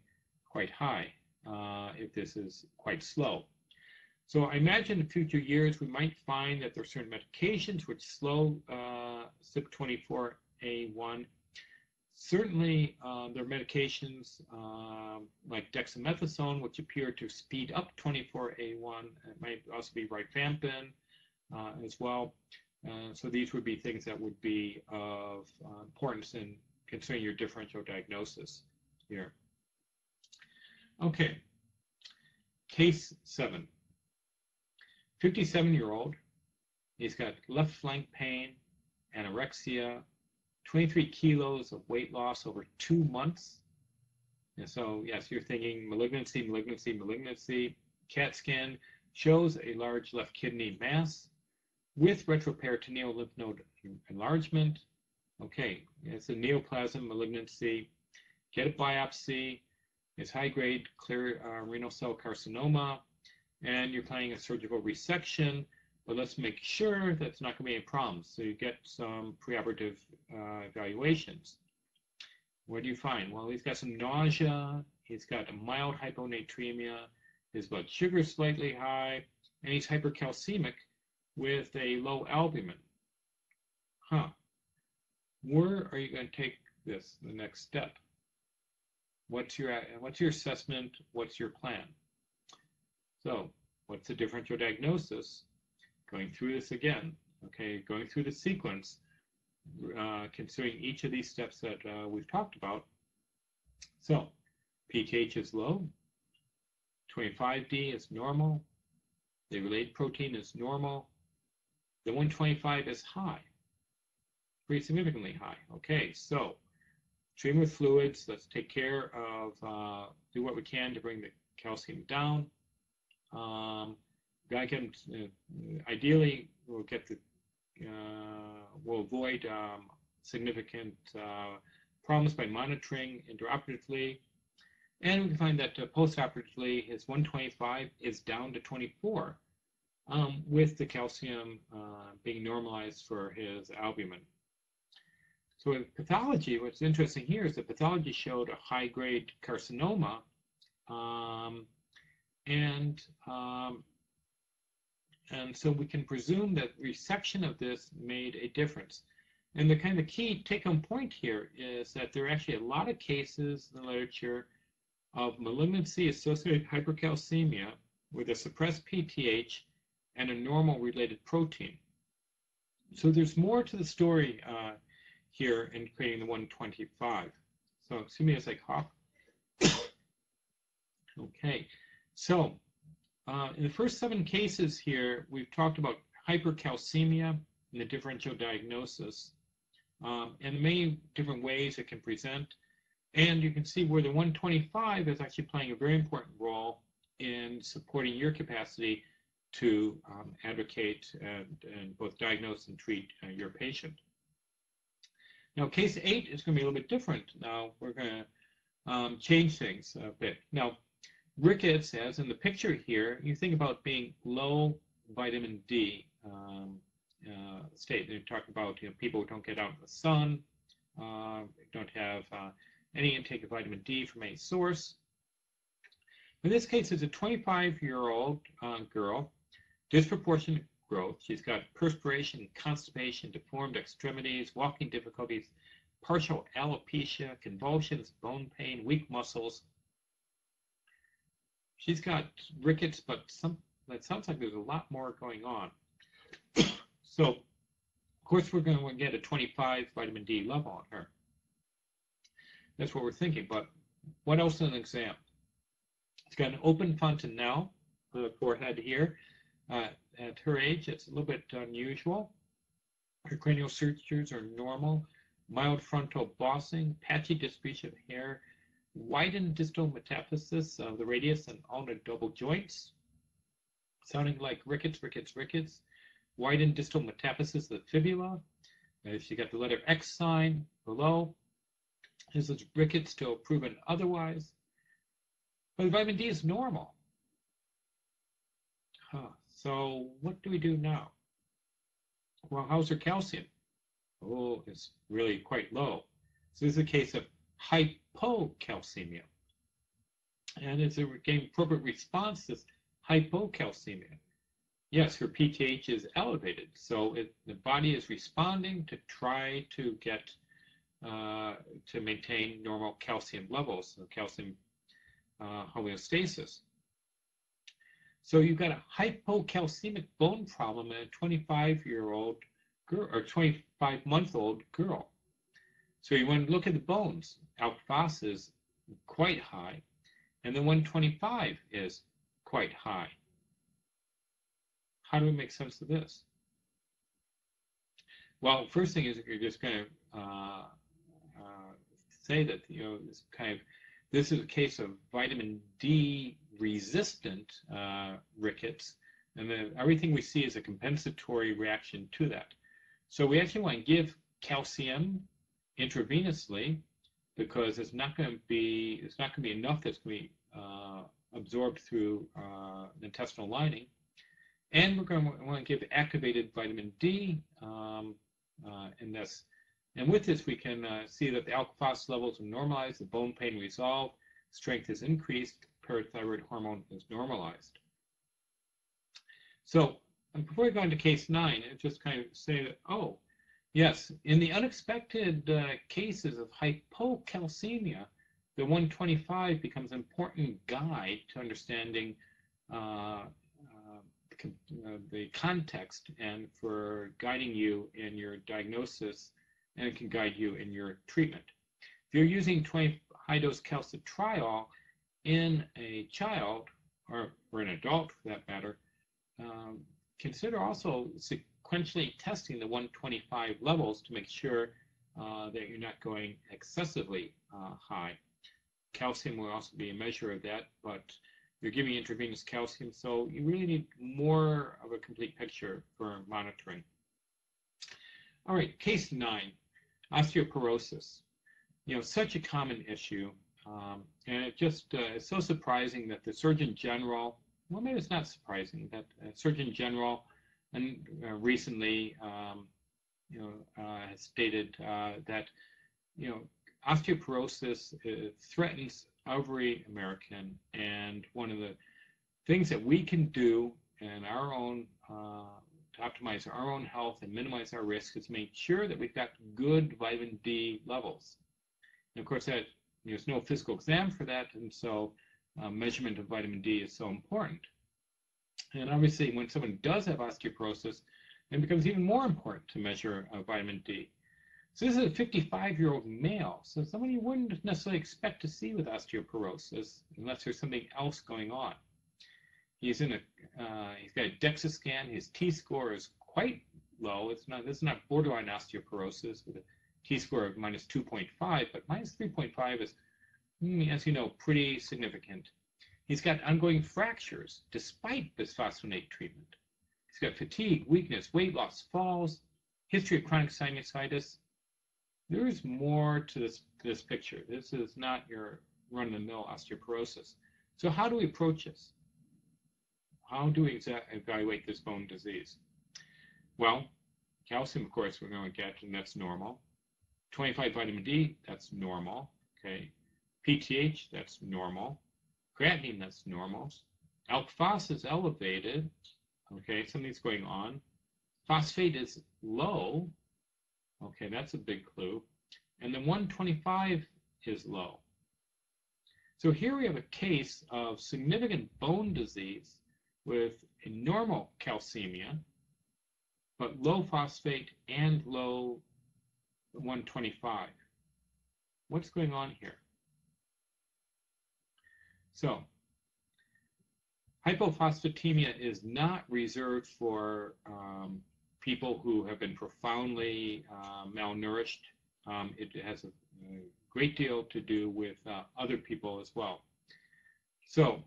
quite high uh, if this is quite slow. So I imagine in future years we might find that there are certain medications which slow uh, CYP24A1 Certainly, uh, there are medications uh, like dexamethasone, which appear to speed up 24A1. It might also be rifampin uh, as well. Uh, so these would be things that would be of uh, importance in considering your differential diagnosis here. Okay, case seven. 57-year-old, he's got left flank pain, anorexia, 23 kilos of weight loss over two months. And so, yes, you're thinking malignancy, malignancy, malignancy. CAT scan shows a large left kidney mass with retroperitoneal lymph node enlargement. Okay, it's a neoplasm malignancy. Get a biopsy. It's high grade clear uh, renal cell carcinoma, and you're planning a surgical resection but let's make sure that's not going to be any problems. So you get some preoperative uh, evaluations. What do you find? Well, he's got some nausea, he's got a mild hyponatremia, his blood sugar is slightly high, and he's hypercalcemic with a low albumin. Huh. Where are you going to take this, the next step? What's your, what's your assessment? What's your plan? So, what's the differential diagnosis? Going through this again, okay, going through the sequence, uh, considering each of these steps that uh, we've talked about. So PTH is low, 25D is normal, the related protein is normal, the 125 is high, pretty significantly high. Okay, so treat with fluids. Let's take care of, uh, do what we can to bring the calcium down. Um, get uh, ideally, we'll get the, uh, we'll avoid um, significant uh, problems by monitoring intraoperatively. And we can find that uh, postoperatively, his 125 is down to 24 um, with the calcium uh, being normalized for his albumin. So with pathology, what's interesting here is the pathology showed a high-grade carcinoma, um, and um, and so we can presume that resection of this made a difference. And the kind of key take-home point here is that there are actually a lot of cases in the literature of malignancy-associated hypercalcemia with a suppressed PTH and a normal related protein. So there's more to the story uh, here in creating the 125. So excuse me as I cough. okay, so uh, in the first seven cases here, we've talked about hypercalcemia and the differential diagnosis um, and the many different ways it can present. And you can see where the 125 is actually playing a very important role in supporting your capacity to um, advocate and, and, both diagnose and treat uh, your patient. Now, case eight is going to be a little bit different. Now, we're going to um, change things a bit. Now, rickets, as in the picture here, you think about being low vitamin D um, uh, state. They talk about you know, people who don't get out in the sun, uh, don't have uh, any intake of vitamin D from any source. In this case, it's a 25-year-old uh, girl, disproportionate growth. She's got perspiration, constipation, deformed extremities, walking difficulties, partial alopecia, convulsions, bone pain, weak muscles. She's got rickets, but some, that sounds like there's a lot more going on. So, of course, we're going to get a 25 vitamin D level on her. That's what we're thinking. But what else in an exam? It's got an open fontanelle the forehead here. Uh, at her age, it's a little bit unusual. Her cranial sutures are normal. Mild frontal bossing, patchy distribution of hair, widened distal metaphysis of the radius and ulnar double joints, sounding like rickets, rickets, rickets widened distal metaphysis of the fibula. If you got the letter X sign below, this is rickets still proven otherwise? But vitamin D is normal. Huh. So what do we do now? Well, how's her calcium? Oh, it's really quite low. So this is a case of hypocalcemia. And it's a appropriate response to hypocalcemia yes, her PTH is elevated. So it, the body is responding to try to get uh, to maintain normal calcium levels, so calcium uh, homeostasis. So you've got a hypocalcemic bone problem in a 25 year old girl or 25 month old girl. So you want to look at the bones. Alk Phos is quite high, and the 125 is quite high how do we make sense of this? Well, first thing is you're just going to uh, uh, say that you know this kind of this is a case of vitamin D resistant uh, rickets, and then everything we see is a compensatory reaction to that. So we actually want to give calcium intravenously because it's not going to be it's not going to be enough that's going to be uh, absorbed through uh, the intestinal lining. And we're going to want to give activated vitamin D um, uh, in this. And with this, we can uh, see that the alk levels are normalized, the bone pain resolved, strength is increased, parathyroid hormone is normalized. So before we go into case nine, I just kind of say that, oh, yes, in the unexpected uh, cases of hypocalcemia, the 125 becomes an important guide to understanding uh, uh, the context and for guiding you in your diagnosis and it can guide you in your treatment. If you're using 20 high dose calcitriol in a child or, or an adult for that matter, um, consider also sequentially testing the 125 levels to make sure uh, that you're not going excessively uh, high. Calcium will also be a measure of that, but you're giving intravenous calcium, so you really need more of a complete picture for monitoring. All right, case nine, osteoporosis. You know, such a common issue, um, and it just uh, is so surprising that the Surgeon General, well, maybe it's not surprising that uh, Surgeon General, and uh, recently, um, you know, uh, stated uh, that, you know, osteoporosis threatens every American, and one of the things that we can do in our own to optimize our own health and minimize our risk is make sure that we've got good vitamin D levels. And of course, that there's no physical exam for that, and so uh, measurement of vitamin D is so important. And obviously, when someone does have osteoporosis, it becomes even more important to measure uh, vitamin D. So this is a 55-year-old male, so someone you wouldn't necessarily expect to see with osteoporosis unless there's something else going on. He's in a uh, he's got a DEXA scan. His T score is quite low. It's not this is not borderline osteoporosis with a T score of minus 2.5, but minus 3.5 is, hmm, as you know, pretty significant. He's got ongoing fractures despite bisphosphonate treatment. He's got fatigue, weakness, weight loss, falls, history of chronic sinusitis. There's more to this, this picture. This is not your run-of-the-mill osteoporosis. So how do we approach this? How do we evaluate this bone disease? Well, calcium, of course, we're going to get, and that's normal. 25 vitamin D, that's normal. Okay. PTH, that's normal. Creatinine, that's normal. Alk phos is elevated. Okay, something's going on. Phosphate is low. Okay, that's a big clue. And then 125 is low. So here we have a case of significant bone disease with a normal calcemia, but low phosphate and low 125. What's going on here? So, hypophosphatemia is not reserved for um, people who have been profoundly uh, malnourished. Um, it has a, a, great deal to do with uh, other people as well. So,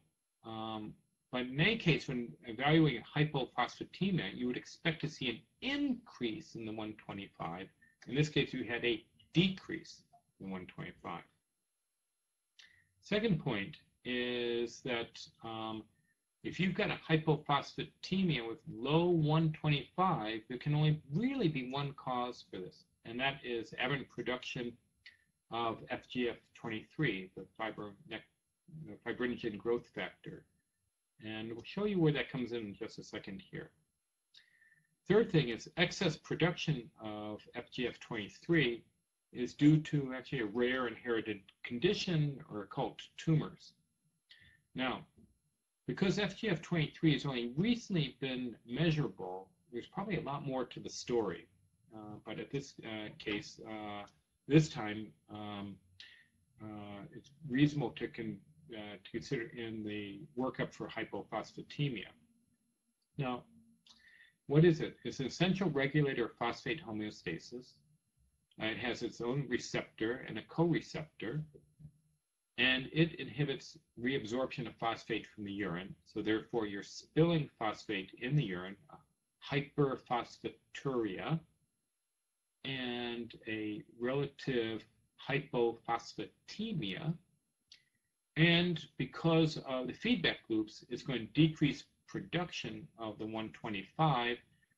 um, but in any case, when evaluating hypophosphatemia, you would expect to see an increase in the 125. In this case, you had a decrease in 125. Second point is that um, if you've got a hypophosphatemia with low 125, there can only really be one cause for this, and that is aberrant production of FGF23, the fibrinogen growth factor. And we'll show you where that comes in in just a second here. Third thing is excess production of FGF23 is due to actually a rare inherited condition or occult tumors. Now, because FGF23 has only recently been measurable, there's probably a lot more to the story. Uh, but at this uh, case, uh, this time, um, uh, it's reasonable to con uh, to consider in the workup for hypophosphatemia. Now, what is it? It's an essential regulator of phosphate homeostasis. Uh, it has its own receptor and a co-receptor, and it inhibits reabsorption of phosphate from the urine. So therefore, you're spilling phosphate in the urine, hyperphosphaturia, and a relative hypophosphatemia, and because of the feedback loops, it's going to decrease production of the 125,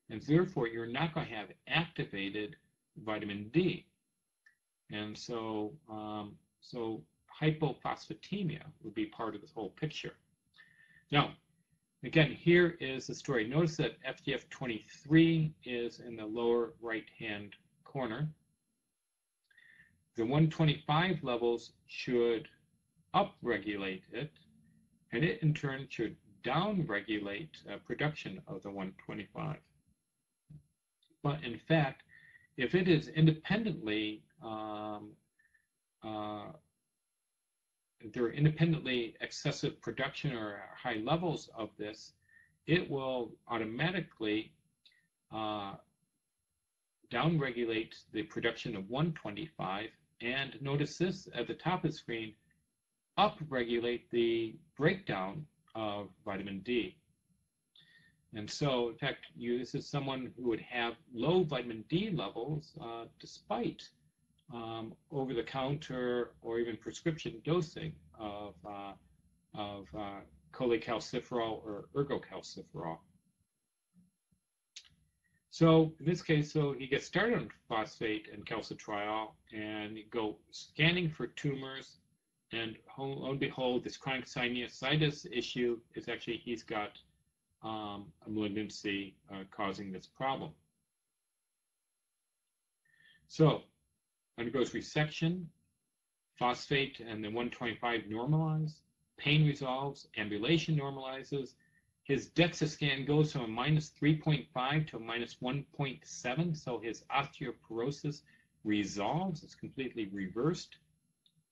and therefore you're not going to have activated vitamin D. And so, um, so hypophosphatemia would be part of this whole picture. Now, again, here is the story. Notice that FGF23 is in the lower right-hand corner. The 125 levels should upregulate it, and it in turn should downregulate uh, production of the 125. But in fact, if it is independently, um, uh, are independently excessive production or high levels of this, it will automatically uh, downregulate the production of 125, and notice this at the top of the screen, upregulate the breakdown of vitamin D. And so, in fact, you, this is someone who would have low vitamin D levels uh, despite um, over-the-counter or even prescription dosing of, uh, of uh, cholecalciferol or ergocalciferol. So in this case, so he gets started on phosphate and calcitriol and you go scanning for tumors and lo and behold, this chronic sinusitis issue is actually, he's got um, a malignancy uh, causing this problem. So undergoes resection, phosphate and the 125 normalize, pain resolves, ambulation normalizes, his DEXA scan goes from a minus 3.5 to a minus 1.7, so his osteoporosis resolves. It's completely reversed.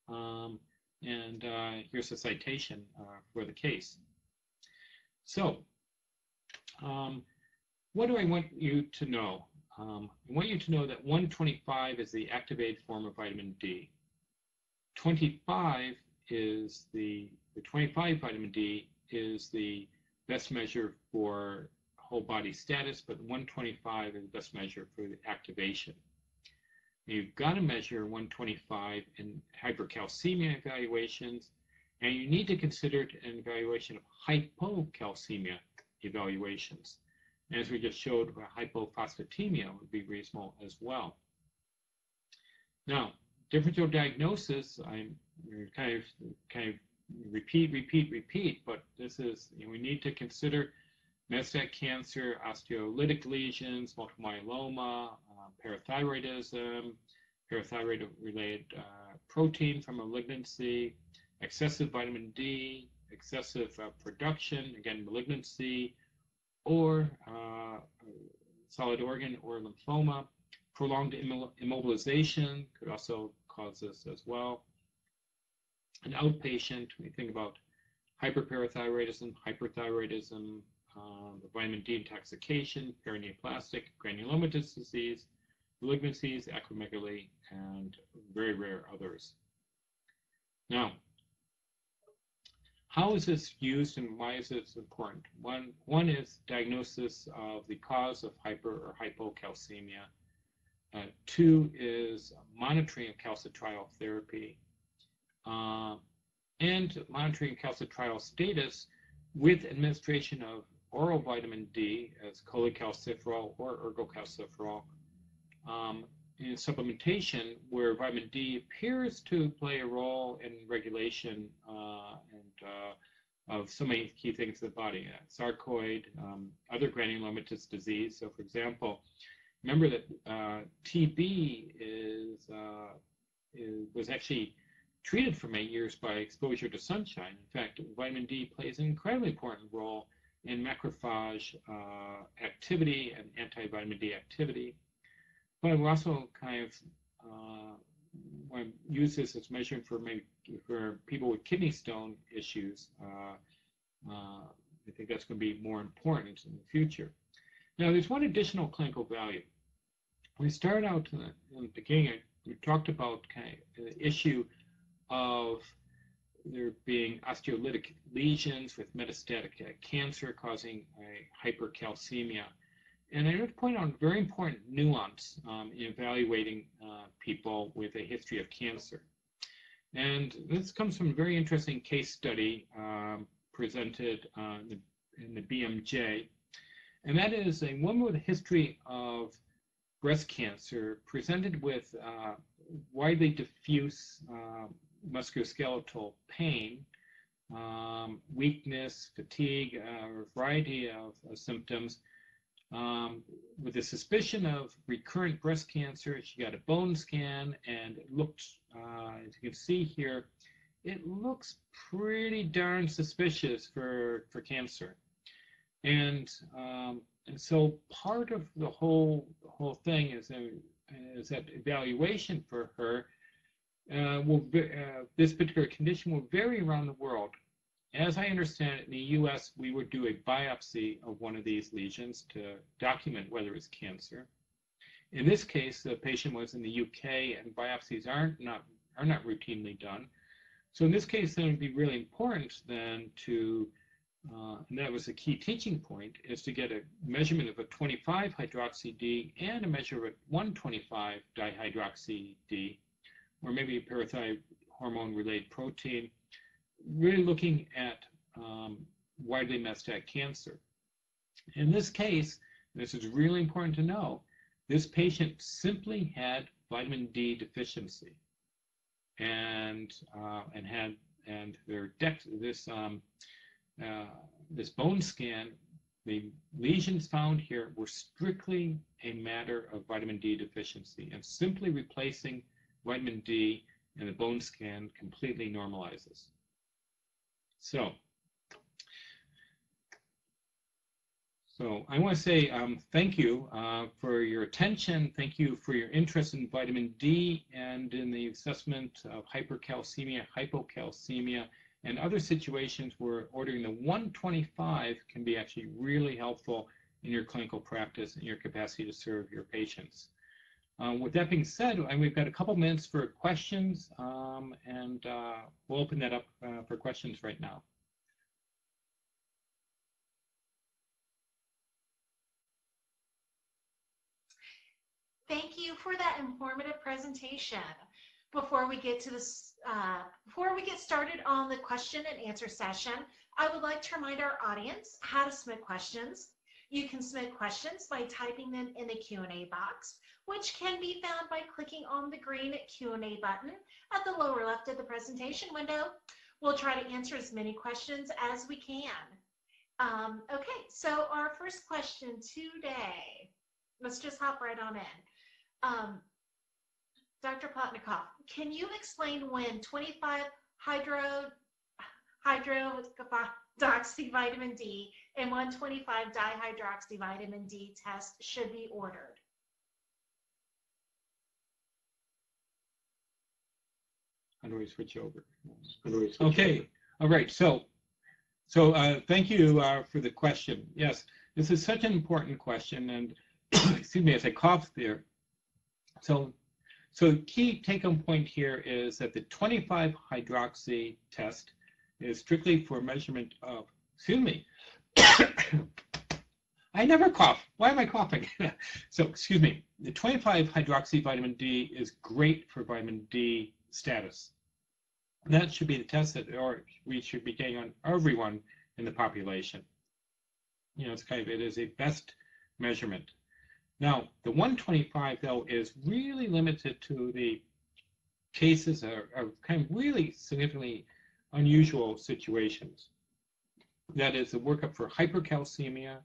Um, and uh, here's a citation uh, for the case. So, um, what do I want you to know? Um, I want you to know that 125 is the activated form of vitamin D. 25 is the, the 25 vitamin D is the best measure for whole body status, but 125 is the best measure for the activation. You've got to measure 125 in hypercalcemia evaluations, and you need to consider an evaluation of hypocalcemia evaluations. As we just showed, hypophosphatemia would be reasonable as well. Now, differential diagnosis, I'm kind of kind of repeat, repeat, repeat, but this is, you know, we need to consider metastatic cancer, osteolytic lesions, multiple myeloma, uh, parathyroidism, parathyroid-related uh, protein from malignancy, excessive vitamin D, excessive uh, production, again, malignancy, or uh, solid organ or lymphoma. Prolonged immobilization could also cause this as well an outpatient, we think about hyperparathyroidism, hyperthyroidism, um, vitamin D intoxication, paraneoplastic, granulomatous disease, malignancies, acromegaly, and very rare others. Now, how is this used and why is this important? One, one is diagnosis of the cause of hyper or hypocalcemia. Uh, two is monitoring of calcitriol therapy uh, and monitoring calcitriol status with administration of oral vitamin D as cholecalciferol or ergocalciferol um, in supplementation where vitamin D appears to play a role in regulation uh, and uh, of so many key things in the body, uh, sarcoid, um, other granulomatous disease. So for example, remember that uh, TB is, uh, is, was actually treated for many years by exposure to sunshine. In fact, vitamin D plays an incredibly important role in macrophage uh, activity and anti-vitamin D activity. But we also kind of uh, use this as measuring for maybe for people with kidney stone issues. Uh, uh, I think that's going to be more important in the future. Now, there's one additional clinical value. We started out in the, in the beginning, we talked about kind of the issue of there being osteolytic lesions with metastatic uh, cancer causing a hypercalcemia. And I to point out a very important nuance um, in evaluating uh, people with a history of cancer. And this comes from a very interesting case study um, presented uh, in, the, BMJ. And that is a woman with a history of breast cancer presented with uh, widely diffuse uh, musculoskeletal pain, um, weakness, fatigue, uh, a variety of, of symptoms. Um, with a suspicion of recurrent breast cancer, she got a bone scan and it looked, uh, as you can see here, it looks pretty darn suspicious for, for cancer. And, um, and so part of the whole, whole thing is, a, is that evaluation for her uh, will uh, this particular condition will vary around the world. As I understand it, in the U.S., we would do a biopsy of one of these lesions to document whether it's cancer. In this case, the patient was in the UK and biopsies aren't not are not routinely done. So in this case, then it would be really important then to, uh, and that was a key teaching point, is to get a measurement of a 25 hydroxy D and a measure of a 125 dihydroxy D, or maybe a parathyroid hormone related protein, really looking at um, widely metastatic cancer. In this case, this is really important to know, this patient simply had vitamin D deficiency and uh, and had and their dex this um, uh, this bone scan the lesions found here were strictly a matter of vitamin D deficiency and simply replacing vitamin D in the bone scan completely normalizes. So So I want to say um, thank you uh, for your attention. Thank you for your interest in vitamin D and in the assessment of hypercalcemia, hypocalcemia, and other situations where ordering the 125 can be actually really helpful in your clinical practice and your capacity to serve your patients. Um, with that being said, we've got a couple minutes for questions, um, and uh, we'll open that up uh, for questions right now. Thank you for that informative presentation. Before we get to this, uh, before we get started on the question and answer session, I would like to remind our audience how to submit questions. You can submit questions by typing them in the Q&A box, which can be found by clicking on the green Q&A button at the lower left of the presentation window. We'll try to answer as many questions as we can. Um, okay, so our first question today, let's just hop right on in. Um, Dr. Plotnikoff, can you explain when 25 hydro vitamin D and 125 dihydroxy vitamin D test should be ordered? How do we switch over? We switch okay. Over? All right. So, so uh, thank you uh, for the question. Yes, this is such an important question, and *coughs* excuse me as I cough there. So, so key take-home point here is that the 25 hydroxy test is strictly for measurement of, excuse me, *coughs* I never cough. Why am I coughing? *laughs* so, excuse me, the 25 hydroxy vitamin D is great for vitamin D status. That should be the test that or we should be getting on everyone in the population. You know, it's kind of, it is a best measurement. Now, the 125, though, is really limited to the cases of, kind of really significantly unusual situations. That is the workup for hypercalcemia,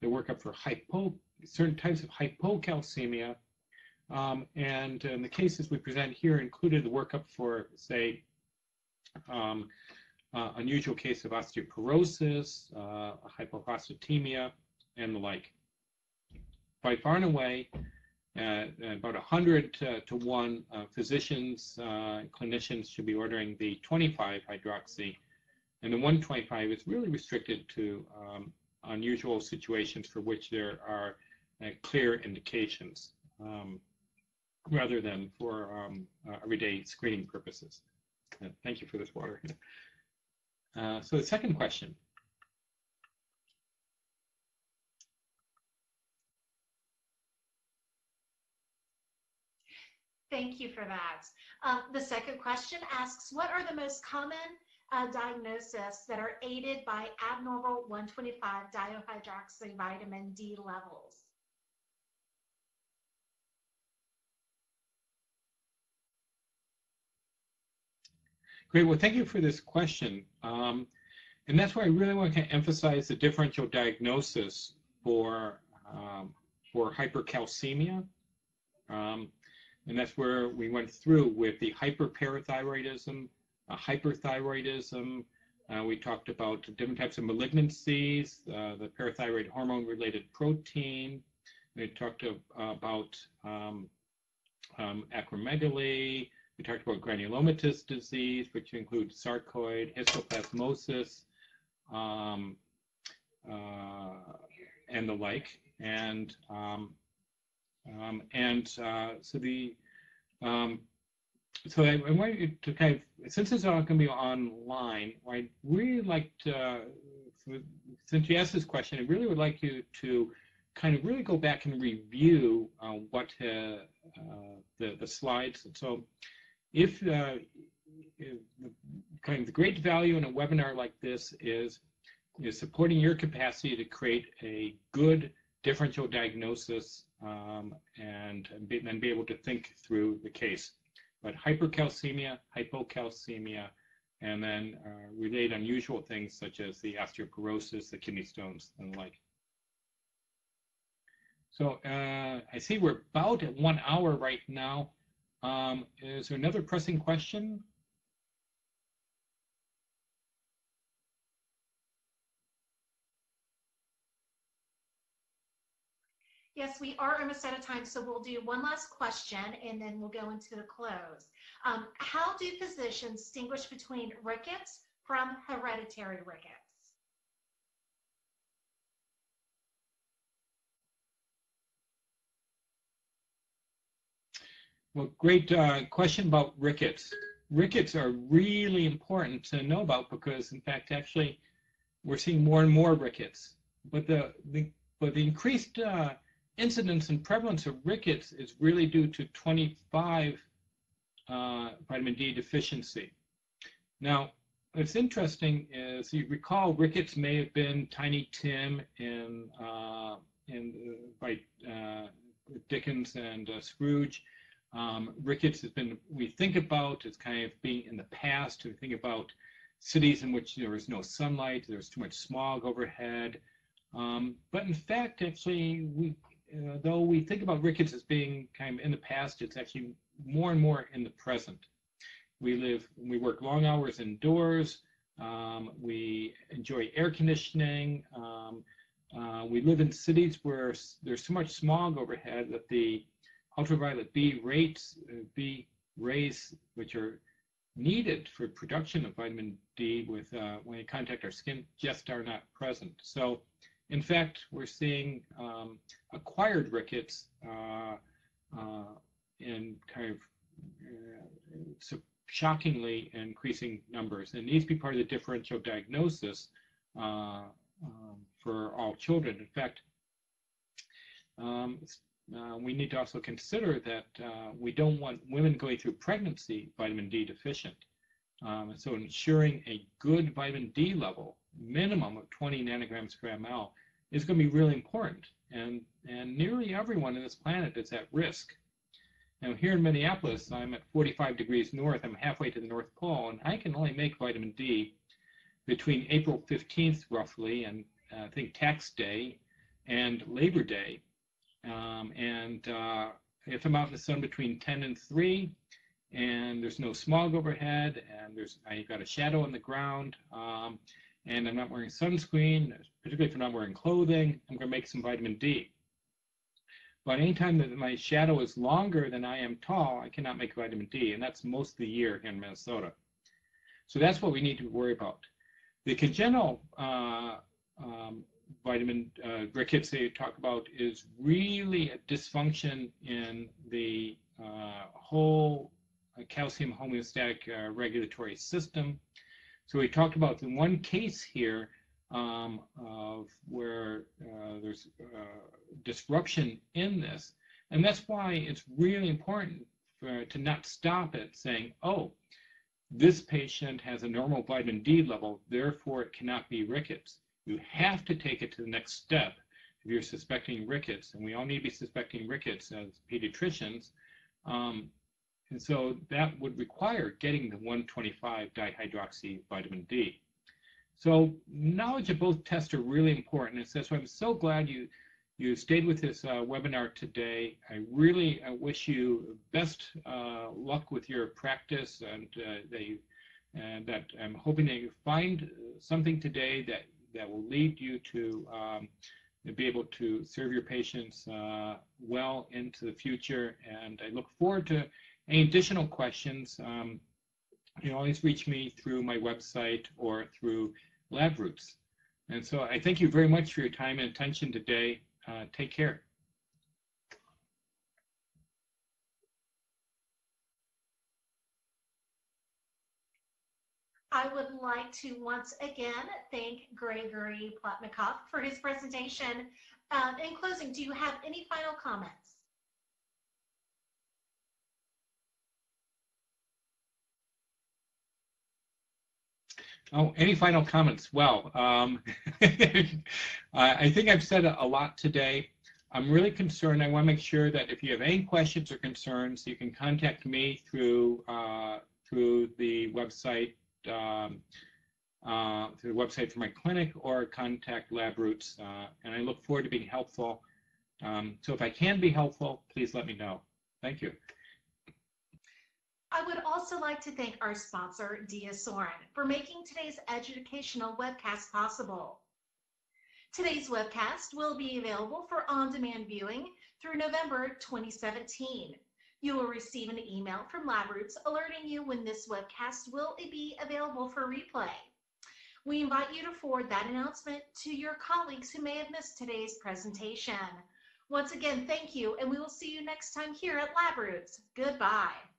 the workup for hypo, certain types of hypocalcemia, um, and in the cases we present here included the workup for, say, um, uh, unusual case of osteoporosis, uh, hypophosphatemia, and the like by far and away, uh, about 100 to, to 1 uh, physicians, uh, clinicians should be ordering the 25 hydroxy. And the 125 is really restricted to um, unusual situations for which there are uh, clear indications um, rather than for um, uh, everyday screening purposes. Uh, thank you for this water. so the second question. Thank you for that. Um, the second question asks, what are the most common uh, diagnoses that are aided by abnormal 125 dihydroxy vitamin D levels? Great. Well, thank you for this question. Um, and that's why I really want to emphasize the differential diagnosis for, um, for hypercalcemia. Um, and that's where we went through with the hyperparathyroidism, uh, hyperthyroidism. Uh, we talked about different types of malignancies, uh, the parathyroid hormone-related protein. We talked of, about um, um, acromegaly. We talked about granulomatous disease, which includes sarcoid, histoplasmosis, um, uh, and the like. And um, Um, and uh, so the um, so I, I, want you to kind of since it's all going to be online, I'd really like to, uh, since you asked this question, I really would like you to kind of really go back and review uh, what uh, uh, the the slides. So if, if kind of the great value in a webinar like this is is supporting your capacity to create a good differential diagnosis um, and then be able to think through the case. But hypercalcemia, hypocalcemia, and then uh, relate unusual things such as the osteoporosis, the kidney stones, and the like. So uh, I see we're about at one hour right now. Um, is there another pressing question? Yes, we are almost out of time, so we'll do one last question and then we'll go into the close. Um, how do physicians distinguish between rickets from hereditary rickets? Well, great uh, question about rickets. Rickets are really important to know about because, in fact, actually, we're seeing more and more rickets. But the, the but the increased uh, incidence and prevalence of rickets is really due to 25 uh, vitamin D deficiency. Now, what's interesting is you recall rickets may have been Tiny Tim in, uh, in uh, by uh, Dickens and uh, Scrooge. Um, rickets has been, we think about as kind of being in the past, we think about cities in which there was no sunlight, there's too much smog overhead. Um, but in fact, actually, we uh, though we think about rickets as being kind of in the past, it's actually more and more in the present. We live, we work long hours indoors. Um, we enjoy air conditioning. Um, uh, we live in cities where there's so much smog overhead that the ultraviolet B rates, uh, B rays, which are needed for production of vitamin D with uh, when they contact our skin, just are not present. So in fact, we're seeing um, acquired rickets uh, uh, in kind of uh, shockingly increasing numbers. And needs to be part of the differential diagnosis uh, um, for all children. In fact, um, uh, we need to also consider that uh, we don't want women going through pregnancy vitamin D deficient. Um, so ensuring a good vitamin D level, minimum of 20 nanograms per ml, is going to be really important. And, and nearly everyone on this planet is at risk. Now, here in Minneapolis, I'm at 45 degrees north. I'm halfway to the North Pole, and I can only make vitamin D between April 15th, roughly, and uh, I think tax day and Labor Day. Um, and uh, if I'm out in the sun between 10 and 3, and there's no smog overhead, and there's I got a shadow on the ground, um, and I'm not wearing sunscreen, particularly if I'm not wearing clothing, I'm going to make some vitamin D. But anytime that my shadow is longer than I am tall, I cannot make vitamin D, and that's most of the year in Minnesota. So that's what we need to worry about. The congenital uh, um, vitamin uh, rickets they talk about is really a dysfunction in the uh, whole calcium homeostatic uh, regulatory system. So we talked about the one case here um, of where uh, there's uh, disruption in this. And that's why it's really important for, to not stop it saying, oh, this patient has a normal vitamin D level, therefore it cannot be rickets. You have to take it to the next step if you're suspecting rickets, and we all need to be suspecting rickets as pediatricians. Um, and so that would require getting the 125 dihydroxy vitamin D. So knowledge of both tests are really important. And so I'm so glad you you stayed with this uh, webinar today. I really uh, wish you best uh, luck with your practice and uh, that you, and that I'm hoping that you find something today that that will lead you to um, be able to serve your patients uh, well into the future. And I look forward to any additional questions, um, you can always reach me through my website or through LabRoots. And so I thank you very much for your time and attention today. Uh, take care. I would like to once again thank Gregory Plotnikoff for his presentation. Um, in closing, do you have any final comments? Oh, any final comments? Well, um, *laughs* I think I've said a lot today. I'm really concerned. I want to make sure that if you have any questions or concerns, you can contact me through uh, through the website um, uh, through the website for my clinic or contact LabRoots. Uh, and I look forward to being helpful. Um, so if I can be helpful, please let me know. Thank you. I would also like to thank our sponsor, DiaSorin, for making today's educational webcast possible. Today's webcast will be available for on-demand viewing through November 2017. You will receive an email from LabRoots alerting you when this webcast will be available for replay. We invite you to forward that announcement to your colleagues who may have missed today's presentation. Once again, thank you, and we will see you next time here at LabRoots. Goodbye.